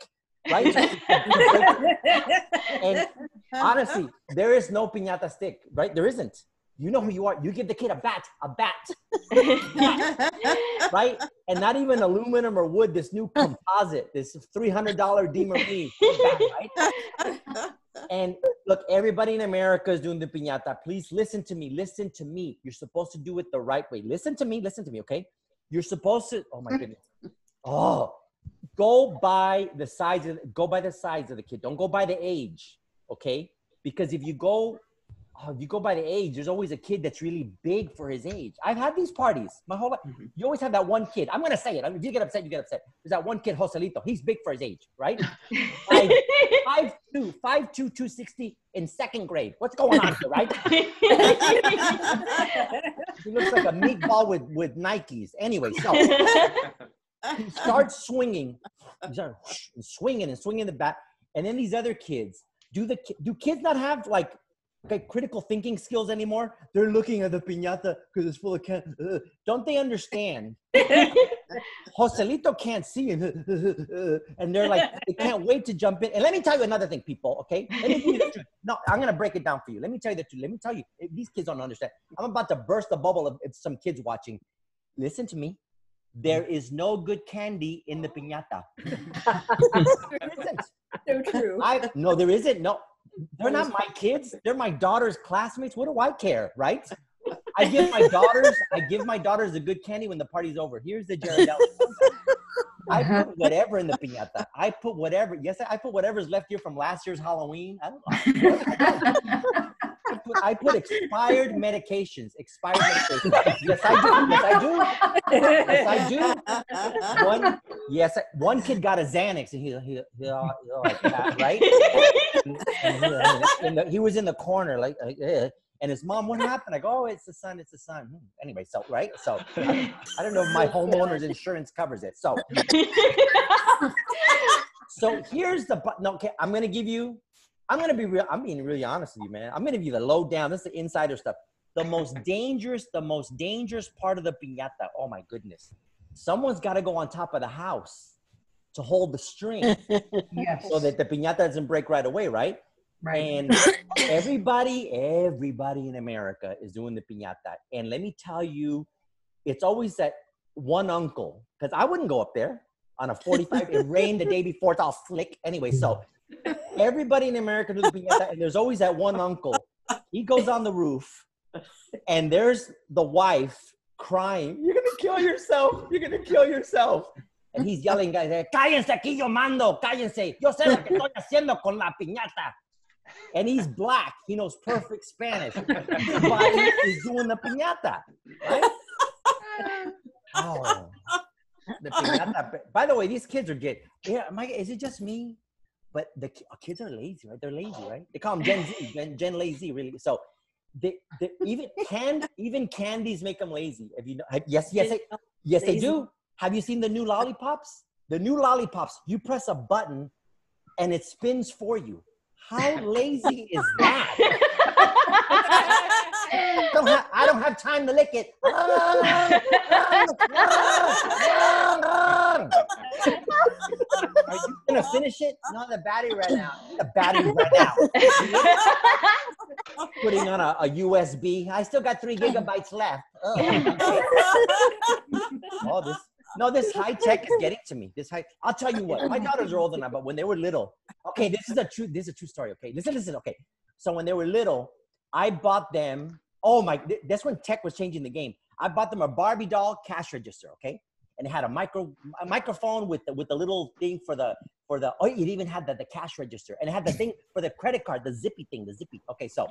Right? and honestly, there is no piñata stick, right? There isn't. You know who you are. You give the kid a bat, a bat, right? And not even aluminum or wood. This new composite, this three hundred dollar DeMarini right? And look, everybody in America is doing the piñata. Please listen to me. Listen to me. You're supposed to do it the right way. Listen to me. Listen to me. Okay? You're supposed to. Oh my goodness. Oh, go by the size of go by the size of the kid. Don't go by the age. Okay? Because if you go, oh, if you go by the age, there's always a kid that's really big for his age. I've had these parties my whole life. Mm-hmm. You always have that one kid. I'm gonna say it. I mean, if you get upset, you get upset. There's that one kid, Joselito. He's big for his age, right? Five, five two, five two, two sixty in second grade. What's going on here, right? He looks like a meatball with with Nikes. Anyway, so he starts swinging, and swinging and swinging the bat, and then these other kids do the do kids not have like like critical thinking skills anymore? They're looking at the piñata because it's full of can. uh, don't they understand? Joselito can't see and and they're like they can't wait to jump in. And let me tell you another thing, people. Okay, let me tell you the truth. No, I'm gonna break it down for you. Let me tell you the truth. Let me tell you, these kids don't understand. I'm about to burst the bubble of if some kids watching. Listen to me. There is no good candy in the piñata. there isn't. So true. I no, there isn't. No, they're not my kids. They're my daughter's classmates. What do I care, right? I give my daughters, I give my daughters a good candy when the party's over. Here's the Jared I put whatever in the piñata. I put whatever. Yes, I put whatever's left here from last year's Halloween. I don't know. I put, I put expired medications. Expired medications. Yes, I do. Yes, I do. Yes, I do. One, yes, one kid got a Xanax, and he, he, he, uh, like that, right? And he, he was in the corner, like, like, eh. and his mom, what happened? I go, oh, it's the son, it's the son. Hmm. Anyway, so right, so I don't know if my homeowner's insurance covers it. So, so here's the bu- no. Okay, I'm gonna give you. I'm gonna be real. I'm being really honest with you, man. I'm gonna give you the low down. This is the insider stuff. The most dangerous, the most dangerous part of the piñata. Oh my goodness! Someone's got to go on top of the house to hold the string Yes. so that the piñata doesn't break right away, right? Right. And everybody, everybody in America is doing the piñata. And let me tell you, it's always that one uncle, because I wouldn't go up there on a 45. it rained the day before, it's all slick. Anyway, so everybody in America does the piñata, and there's always that one uncle. He goes on the roof, and there's the wife crying, You're gonna kill yourself, you're gonna kill yourself. And he's yelling, guys, eh, cállense aquí, yo mando, cállense. Yo sé lo que estoy haciendo con la piñata. And he's black. He knows perfect Spanish. Everybody is doing the piñata, right? Oh, the piñata. By the way, these kids are get. Yeah, am I, is it just me? But the oh, kids are lazy, right? They're lazy, right? They call them Gen Z, Gen, Gen lazy, really. So, they, they even can even candies make them lazy. If you know, yes, yes, they, yes, they do. Have you seen the new lollipops? The new lollipops. You press a button, and it spins for you. How lazy is that? don't I don't have time to lick it. Are you gonna finish it? Not the battery ran out. The battery ran out. Putting on a, a USB. I still got three gigabytes left. Oh, oh this no, this high tech is getting to me. This high. I'll tell you what. My daughters are older now, but when they were little, okay, this is a true. This is a true story. Okay, listen, listen. Okay, so when they were little, I bought them. Oh my! th- That's when tech was changing the game. I bought them a Barbie doll cash register. Okay, and it had a micro a microphone with the with the little thing for the for the oh it even had the, the cash register and it had the thing for the credit card the zippy thing the zippy okay so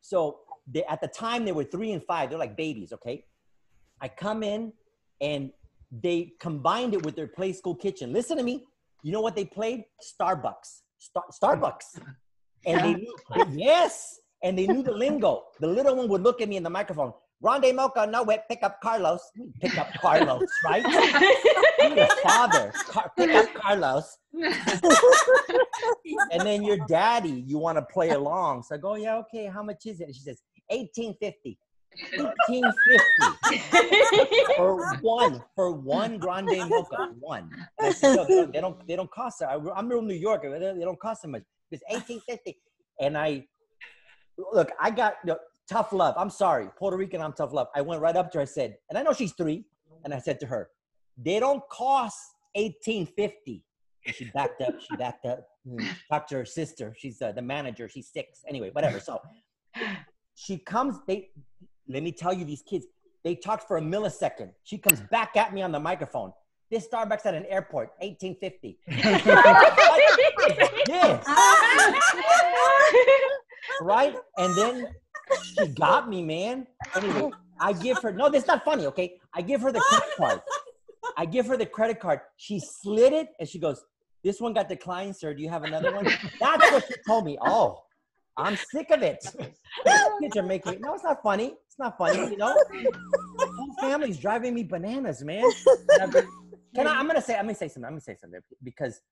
so they, at the time they were three and five they're like babies okay i come in and they combined it with their play school kitchen listen to me you know what they played starbucks Star, starbucks and they yes and they knew the lingo the little one would look at me in the microphone Grande Mocha, no whip, pick up Carlos. Pick up Carlos, right? I'm your father. Car- pick up Carlos. and then your daddy, you want to play along. So I go, yeah, okay, how much is it? And she says, 1850. 1850 for one for one grande mocha one said, "No, they, don't, they don't they don't cost that i'm from new york they they don't cost that much it's 1850 and i look i got you know, tough love. I'm sorry. Puerto rican i'm tough love. I went right up to her i said and i know she's three and i said to her they don't cost 1850 she backed up she backed up talked to her sister. She's uh, the manager. She's six. Anyway whatever. So she comes they let me tell you these kids they talked for a millisecond. She comes back at me on the microphone. This starbucks at an airport 1850 yes right? And then she got me man. Anyway i give her no that's not funny okay? I give her the credit card. I give her the credit card. She slid it and she goes this one got declined sir. Do you have another one? That's what she told me. Oh i'm sick of it. Kids are making no it's not funny. It's not funny you know? The whole family's driving me bananas man. Can I, i'm gonna say i'm gonna say something i'm gonna say something because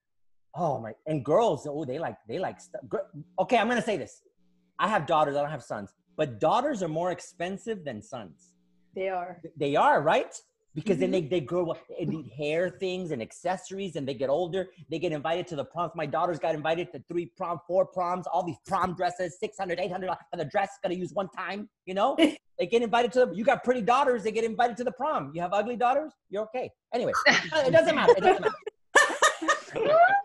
oh my and girls oh they like they like stuff. Okay i'm gonna say this i have daughters i don't have sons but daughters are more expensive than sons. They are. they are right? Because then mm-hmm. they, they grow up and need hair things and accessories and they get older they get invited to the proms. My daughters got invited to three prom four proms all these prom dresses 600 800 for the dress gotta use one time you know? They get invited to the, you got pretty daughters they get invited to the prom. You have ugly daughters? You're okay. Anyway it doesn't matter it doesn't matter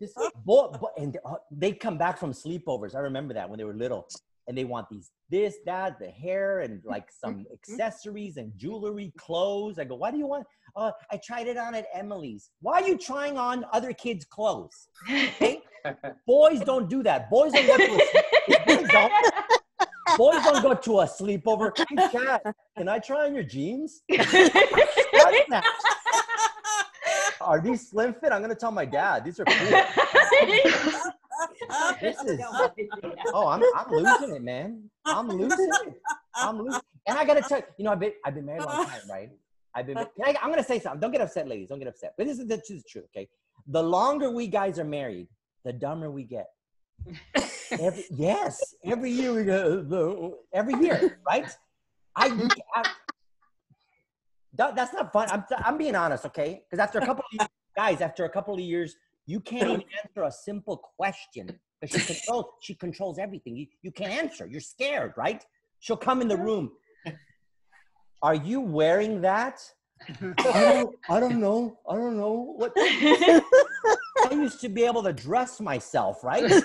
this boy, boy, and they come back from sleepovers. I remember that when they were little, and they want these, this, that, the hair, and like some accessories and jewelry, clothes. I go, why do you want? Uh, I tried it on at Emily's. Why are you trying on other kids' clothes? Okay? Boys don't do that. Boys don't go to a, boys don't, boys don't go to a sleepover. Hey, Kat, can I try on your jeans? What's that? Are these slim fit? I'm gonna tell my dad. These are cool. This is oh, I'm I'm losing it, man. I'm losing it. I'm losing. And I gotta tell you, you know, I've been I've been married a long time, right? I've been. Can I, I'm gonna say something. Don't get upset, ladies. Don't get upset. But this is the, this is the truth, okay? The longer we guys are married, the dumber we get. Every, yes, every year we go. Every year, right? I, I that, that's not fun. I'm, I'm being honest, okay? Because after a couple of years, guys, after a couple of years, you can't even answer a simple question because she controls. She controls everything. You, you can't answer. You're scared, right? She'll come in the room. Are you wearing that? I don't. I don't know. I don't know what. I used to be able to dress myself, right?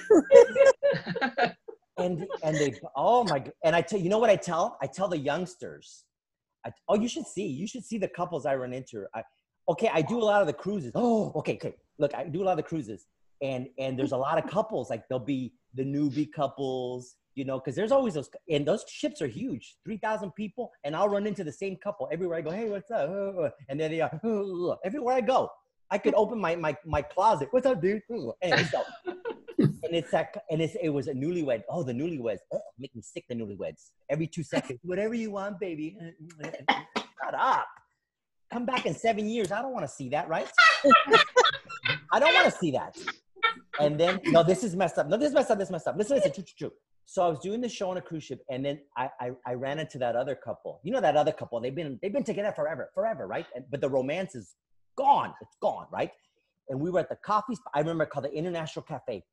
and and they oh my and I tell you know what I tell I tell the youngsters I, oh you should see you should see the couples I run into. I okay I do a lot of the cruises. Oh okay okay look I do a lot of the cruises. And and there's a lot of couples like there'll be the newbie couples you know because there's always those and those ships are huge 3000 people and I'll run into the same couple. Everywhere I go hey what's up? And then they are. Everywhere I go I could open my my my closet. What's up dude? So and it's that and it's it was a newlywed oh the newlyweds oh, make me sick the newlyweds. Every two seconds whatever you want baby. Shut up. Come back in seven years. I don't want to see that right? I don't want to see that. And then no this is messed up. No this is messed up this is messed up. Listen listen true true true. So i was doing the show on a cruise ship and then I, I i ran into that other couple. You know that other couple they've been they've been together forever forever right? And, but the romance is gone. It's gone right? And we were at the coffee i remember called the international cafe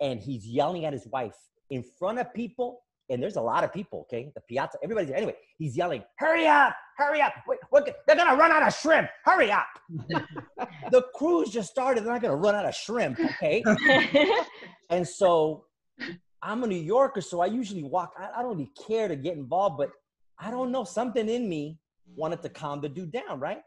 and he's yelling at his wife in front of people. And there's a lot of people, okay? The piazza, everybody's there. Anyway, he's yelling, "Hurry up! Hurry up! Wait, they're gonna run out of shrimp! Hurry up!" the cruise just started. They're not gonna run out of shrimp, okay? and so I'm a New Yorker, so I usually walk. I, I don't really care to get involved, but I don't know. Something in me wanted to calm the dude down, right?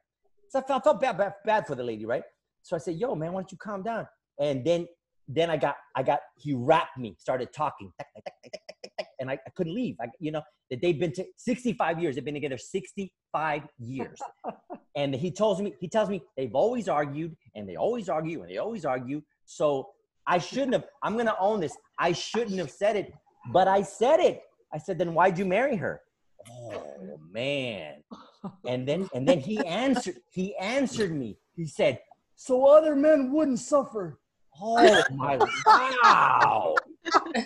So I felt, I felt bad, bad, bad for the lady, right? So I said, "Yo, man, why don't you calm down?" And then, then I got, I got, he wrapped me, started talking, and I, I couldn't leave. I, you know, that they've been to 65 years. They've been together 65 years. and he tells me, he tells me they've always argued and they always argue and they always argue. So I shouldn't have, I'm gonna own this. I shouldn't have said it, but I said it. I said, then why'd you marry her? Oh man. And then and then he answered, he answered me. He said, so other men wouldn't suffer. Oh my wow.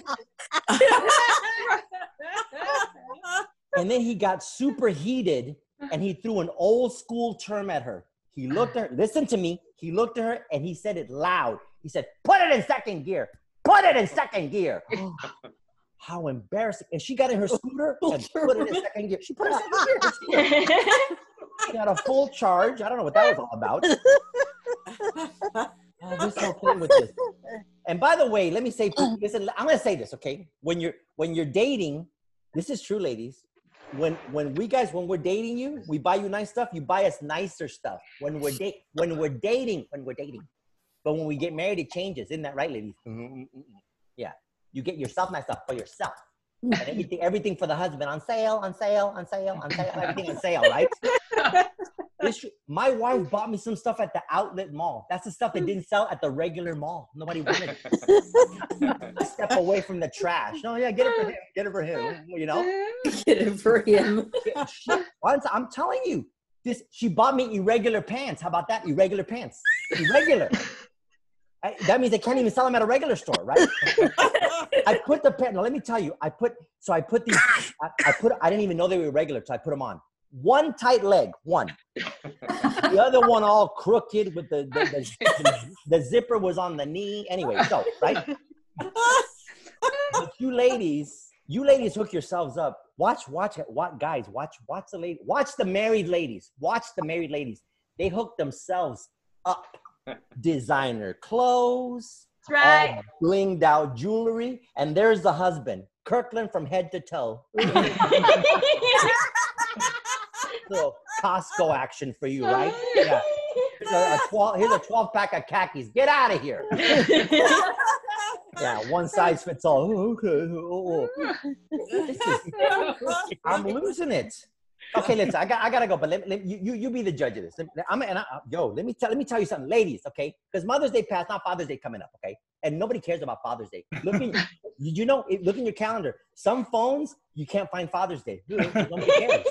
And then he got super heated and he threw an old school term at her. He looked at her, listen to me. He looked at her and he said it loud. He said, Put it in second gear. Put it in second gear. How embarrassing. And she got in her scooter and put it in second gear. She put it in second gear. She got a full charge. I don't know what that was all about. This whole thing with this. And by the way, let me say, listen, I'm gonna say this, okay? When you're when you're dating, this is true, ladies. When when we guys when we're dating you, we buy you nice stuff. You buy us nicer stuff. When we're date when we're dating, when we're dating. But when we get married, it changes. Isn't that right, ladies? Mm-hmm, mm-hmm, mm-hmm. Yeah. You get yourself nice stuff for yourself. And everything, everything for the husband on sale, on sale, on sale, on sale, everything on sale, right? My wife bought me some stuff at the outlet mall. That's the stuff that didn't sell at the regular mall. Nobody wanted it. Step away from the trash. No, yeah, get it for him. Get it for him. You know? Get it for him. Once I'm telling you, this she bought me irregular pants. How about that? Irregular pants. Irregular. I- that means they can't even sell them at a regular store, right? I put the pant. Now let me tell you, I put so I put these. I, I put. I didn't even know they were irregular, so I put them on. One tight leg, one. The other one all crooked with the the, the, the, the zipper was on the knee. Anyway, so right. But you ladies, you ladies hook yourselves up. Watch, watch, watch, guys, watch, watch the lady, watch the married ladies, watch the married ladies. They hook themselves up. Designer clothes, That's right. all blinged out jewelry, and there's the husband, Kirkland from head to toe. Little Costco action for you, right? Yeah. Here's a, a 12, here's a 12 pack of khakis. Get out of here. Yeah, one size fits all. Okay. Is- I'm losing it. Okay, listen, I got, I gotta go, but let, let you, you, you be the judge of this. I'm, and I, yo, let me tell, let me tell you something, ladies, okay? Because Mother's Day passed, not Father's Day coming up, okay? And nobody cares about Father's Day. Look in, you know? Look in your calendar. Some phones you can't find Father's Day. Dude, Nobody cares.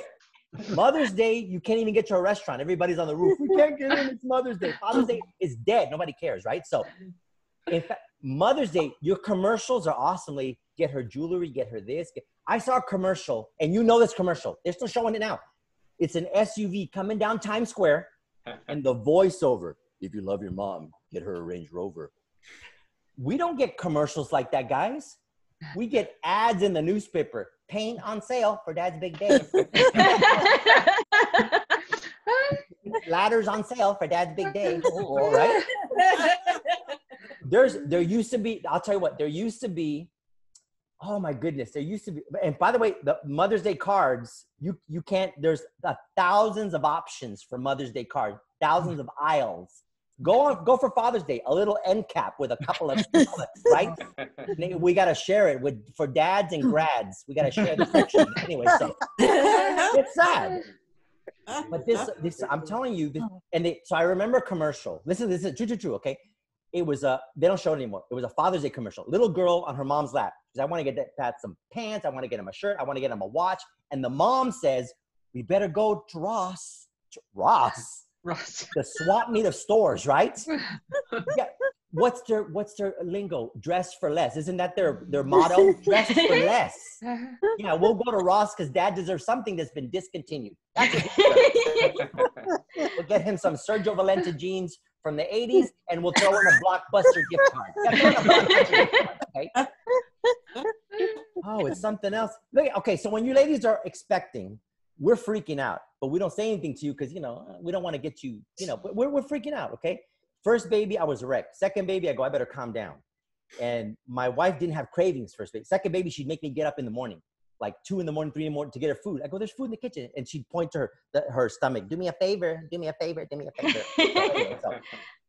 Mother's Day, you can't even get to a restaurant. Everybody's on the roof. We can't get in. It's Mother's Day. Father's Day is dead. Nobody cares, right? So, in fact, Mother's Day, your commercials are awesomely get her jewelry, get her this. Get, I saw a commercial, and you know this commercial. They're still showing it now. It's an SUV coming down Times Square, and the voiceover. If you love your mom, get her a Range Rover. We don't get commercials like that, guys. We get ads in the newspaper. Paint on sale for Dad's big day. Ladders on sale for Dad's big day. Oh, all right. There's there used to be. I'll tell you what. There used to be. Oh my goodness, there used to be. And by the way, the Mother's Day cards. You you can't. There's uh, thousands of options for Mother's Day cards. Thousands of aisles. Go on. Go for Father's Day. A little end cap with a couple of right? We got to share it with for dads and grads. We got to share the section anyway. So it's sad. But this, this, I'm telling you, this, oh. and they, so I remember a commercial. Listen, this is true, true, true. Okay, it was a. They don't show it anymore. It was a Father's Day commercial. Little girl on her mom's lap. Says, "I want to get that, some pants. I want to get him a shirt. I want to get him a watch." And the mom says, "We better go to Ross." To Ross, Ross. the swap meet of stores, right? yeah. What's their What's their lingo? Dress for less. Isn't that their their motto? Dress for less. Yeah, we'll go to Ross because Dad deserves something that's been discontinued. That's what he deserves. We'll get him some Sergio Valente jeans from the 80s and we'll throw in a blockbuster gift card. Yeah, a Blockbuster gift card, okay? Oh, it's something else. Okay, so when you ladies are expecting, we're freaking out, but we don't say anything to you because, you know, uh, we don't want to get you, you know, but we're, we're freaking out, okay? First baby, I was wrecked. Second baby, I go, I better calm down. And my wife didn't have cravings first baby. Second baby, she'd make me get up in the morning. like two in the morning, three in the morning to get her food. I go, there's food in the kitchen. And she'd point to her, the, her stomach, do me a favor, do me a favor, do me a favor. so,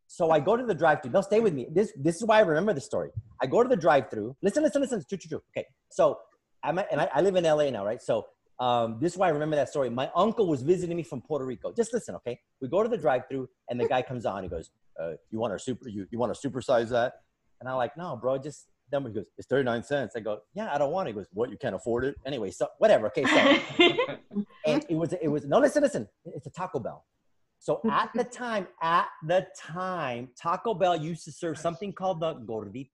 so I go to the drive-through. No, stay with me. This this is why I remember the story. I go to the drive-through. Listen, listen, listen. True, true, true. Okay. So I'm and I, I live in LA now, right? So um, this is why I remember that story. My uncle was visiting me from Puerto Rico. Just listen, okay? We go to the drive-through, and the guy comes on. He goes, uh, "You want to super? You, you want to supersize that?" And I'm like, "No, bro, just." Then he goes, "It's 39 cents." I go, "Yeah, I don't want it." He goes, "What? You can't afford it?" Anyway, so whatever. Okay, so and it was it was no listen listen. It's a Taco Bell. So at the time, at the time, Taco Bell used to serve something called the gordita.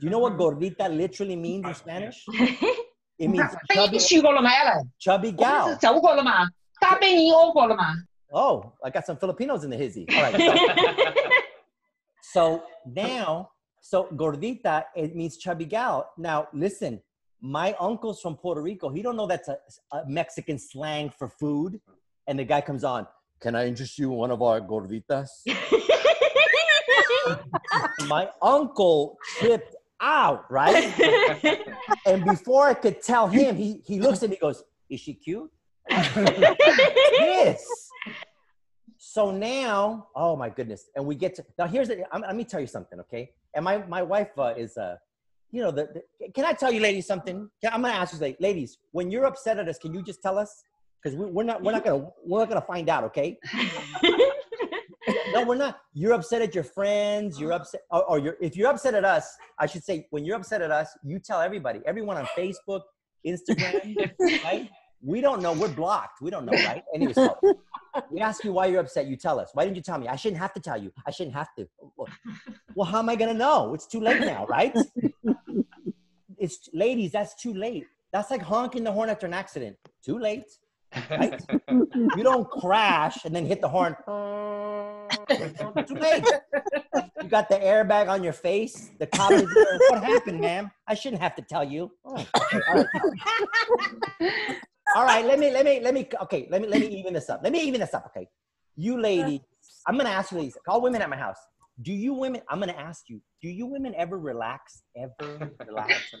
Do you know what gordita literally means in Spanish? It means 你 chubby, 去过了没了？ chubby 我不是 gal. 走过了吗？大贝你欧过了吗？ Oh, I got some Filipinos in the hizzy. All right. So, so now, so gordita, it means chubby gal. Now, listen, my uncle's from Puerto Rico. He don't know that's a, a Mexican slang for food. And the guy comes on, can I interest you in one of our gorditas? my uncle tripped out, right? And before I could tell him, he, he looks at me goes, Is she cute? yes. So now, oh my goodness. And we get to, now here's the, I'm, let me tell you something, okay? And my, my wife uh, is, uh, you know, the, the, can I tell you ladies something? Can- I'm gonna ask you, like, ladies, when you're upset at us, can you just tell us? Because we, we're not, we're not gonna, we're not gonna find out, okay? no, we're not. You're upset at your friends. You're upset, or, or you're, if you're upset at us, I should say, when you're upset at us, you tell everybody, everyone on Facebook, Instagram, right? We don't know. We're blocked. We don't know, right? Anyway, so we ask you why you're upset. You tell us. Why didn't you tell me? I shouldn't have to tell you. I shouldn't have to. Well, well, how am I gonna know? It's too late now, right? It's ladies. That's too late. That's like honking the horn after an accident. Too late. Right? you don't crash and then hit the horn. You got the airbag on your face. The cop is. What happened, ma'am? I shouldn't have to tell you. Oh, All right, let me let me let me okay, let me let me even this up. Let me even this up, okay? You ladies, I'm gonna ask you ladies, all women at my house. Do you women, I'm gonna ask you, do you women ever relax? Ever relax?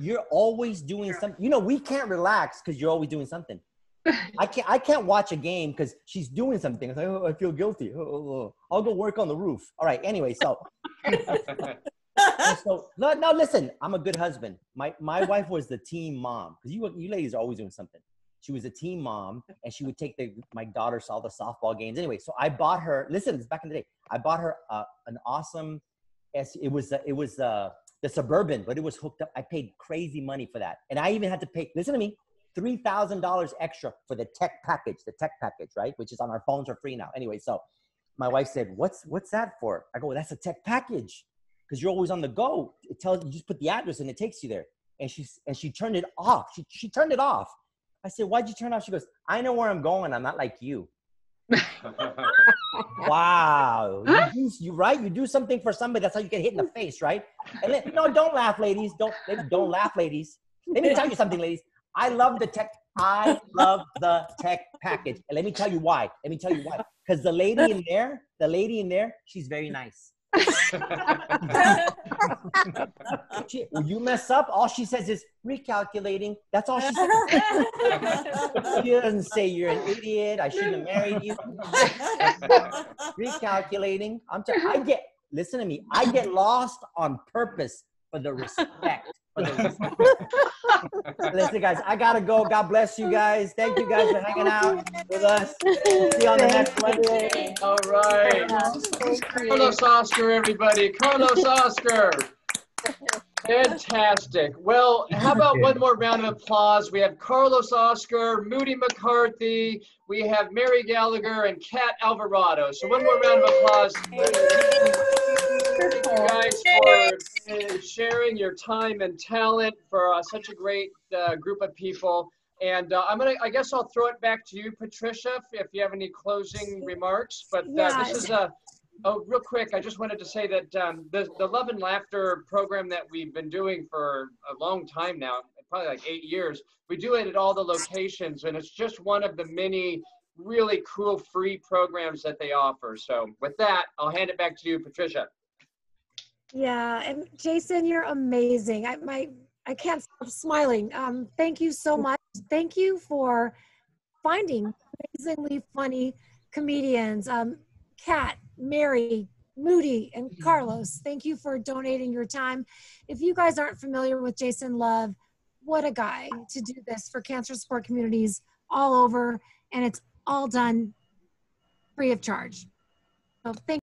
You're always doing something. You know, we can't relax because you're always doing something. I can't I can't watch a game because she's doing something. Like, oh, I feel guilty. Oh, oh, oh. I'll go work on the roof. All right, anyway, so so no, no, listen, I'm a good husband. My my wife was the team mom because you you ladies are always doing something. She was a team mom, and she would take the my daughter saw the softball games. Anyway, so I bought her. Listen, it's back in the day. I bought her uh, an awesome. S- It was uh, it was uh, the suburban, but it was hooked up. I paid crazy money for that, and I even had to pay. Listen to me. Three thousand dollars extra for the tech package, the tech package, right? Which is on our phones for free now. Anyway, so my wife said, "What's what's that for?" I go, "That's a tech package." because you're always on the go. It tells you just put the address and it takes you there. And she's and she turned it off. She she turned it off. I said, Why'd you turn it off? She goes, I know where I'm going. I'm not like you. wow. You, do, you right? You do something for somebody, that's how you get hit in the face, right? And then, no, don't laugh, ladies. Don't don't laugh, ladies. Let me tell you something, ladies. I love the tech. I love the tech package. And let me tell you why. Let me tell you why. Because the lady in there, the lady in there, she's very nice. She- you mess up, all she says is recalculating. That's all she says. she doesn't say you're an idiot. I shouldn't have married you. recalculating. I'm. T- I get. Listen to me. I get lost on purpose for the respect. For the respect. Listen, guys. I gotta go. God bless you guys. Thank you guys for hanging out with us. See you on the next Wednesday. All right. Carlos Oscar, everybody. Carlos Oscar. Fantastic. Well, how about one more round of applause? We have Carlos Oscar, Moody McCarthy, we have Mary Gallagher, and Cat Alvarado. So one more round of applause. Thank you guys for uh, sharing your time and talent for uh, such a great uh, group of people. And uh, I'm gonna, I guess I'll throw it back to you, Patricia, if, if you have any closing remarks. But uh, this is a, oh, real quick, I just wanted to say that um, the, the Love and Laughter program that we've been doing for a long time now, probably like eight years, we do it at all the locations, and it's just one of the many really cool free programs that they offer. So with that, I'll hand it back to you, Patricia. Yeah, and Jason, you're amazing. I my I can't stop smiling. Um, thank you so much. Thank you for finding amazingly funny comedians. Um, Cat, Mary, Moody, and Carlos, thank you for donating your time. If you guys aren't familiar with Jason Love, what a guy to do this for cancer support communities all over, and it's all done free of charge. So thank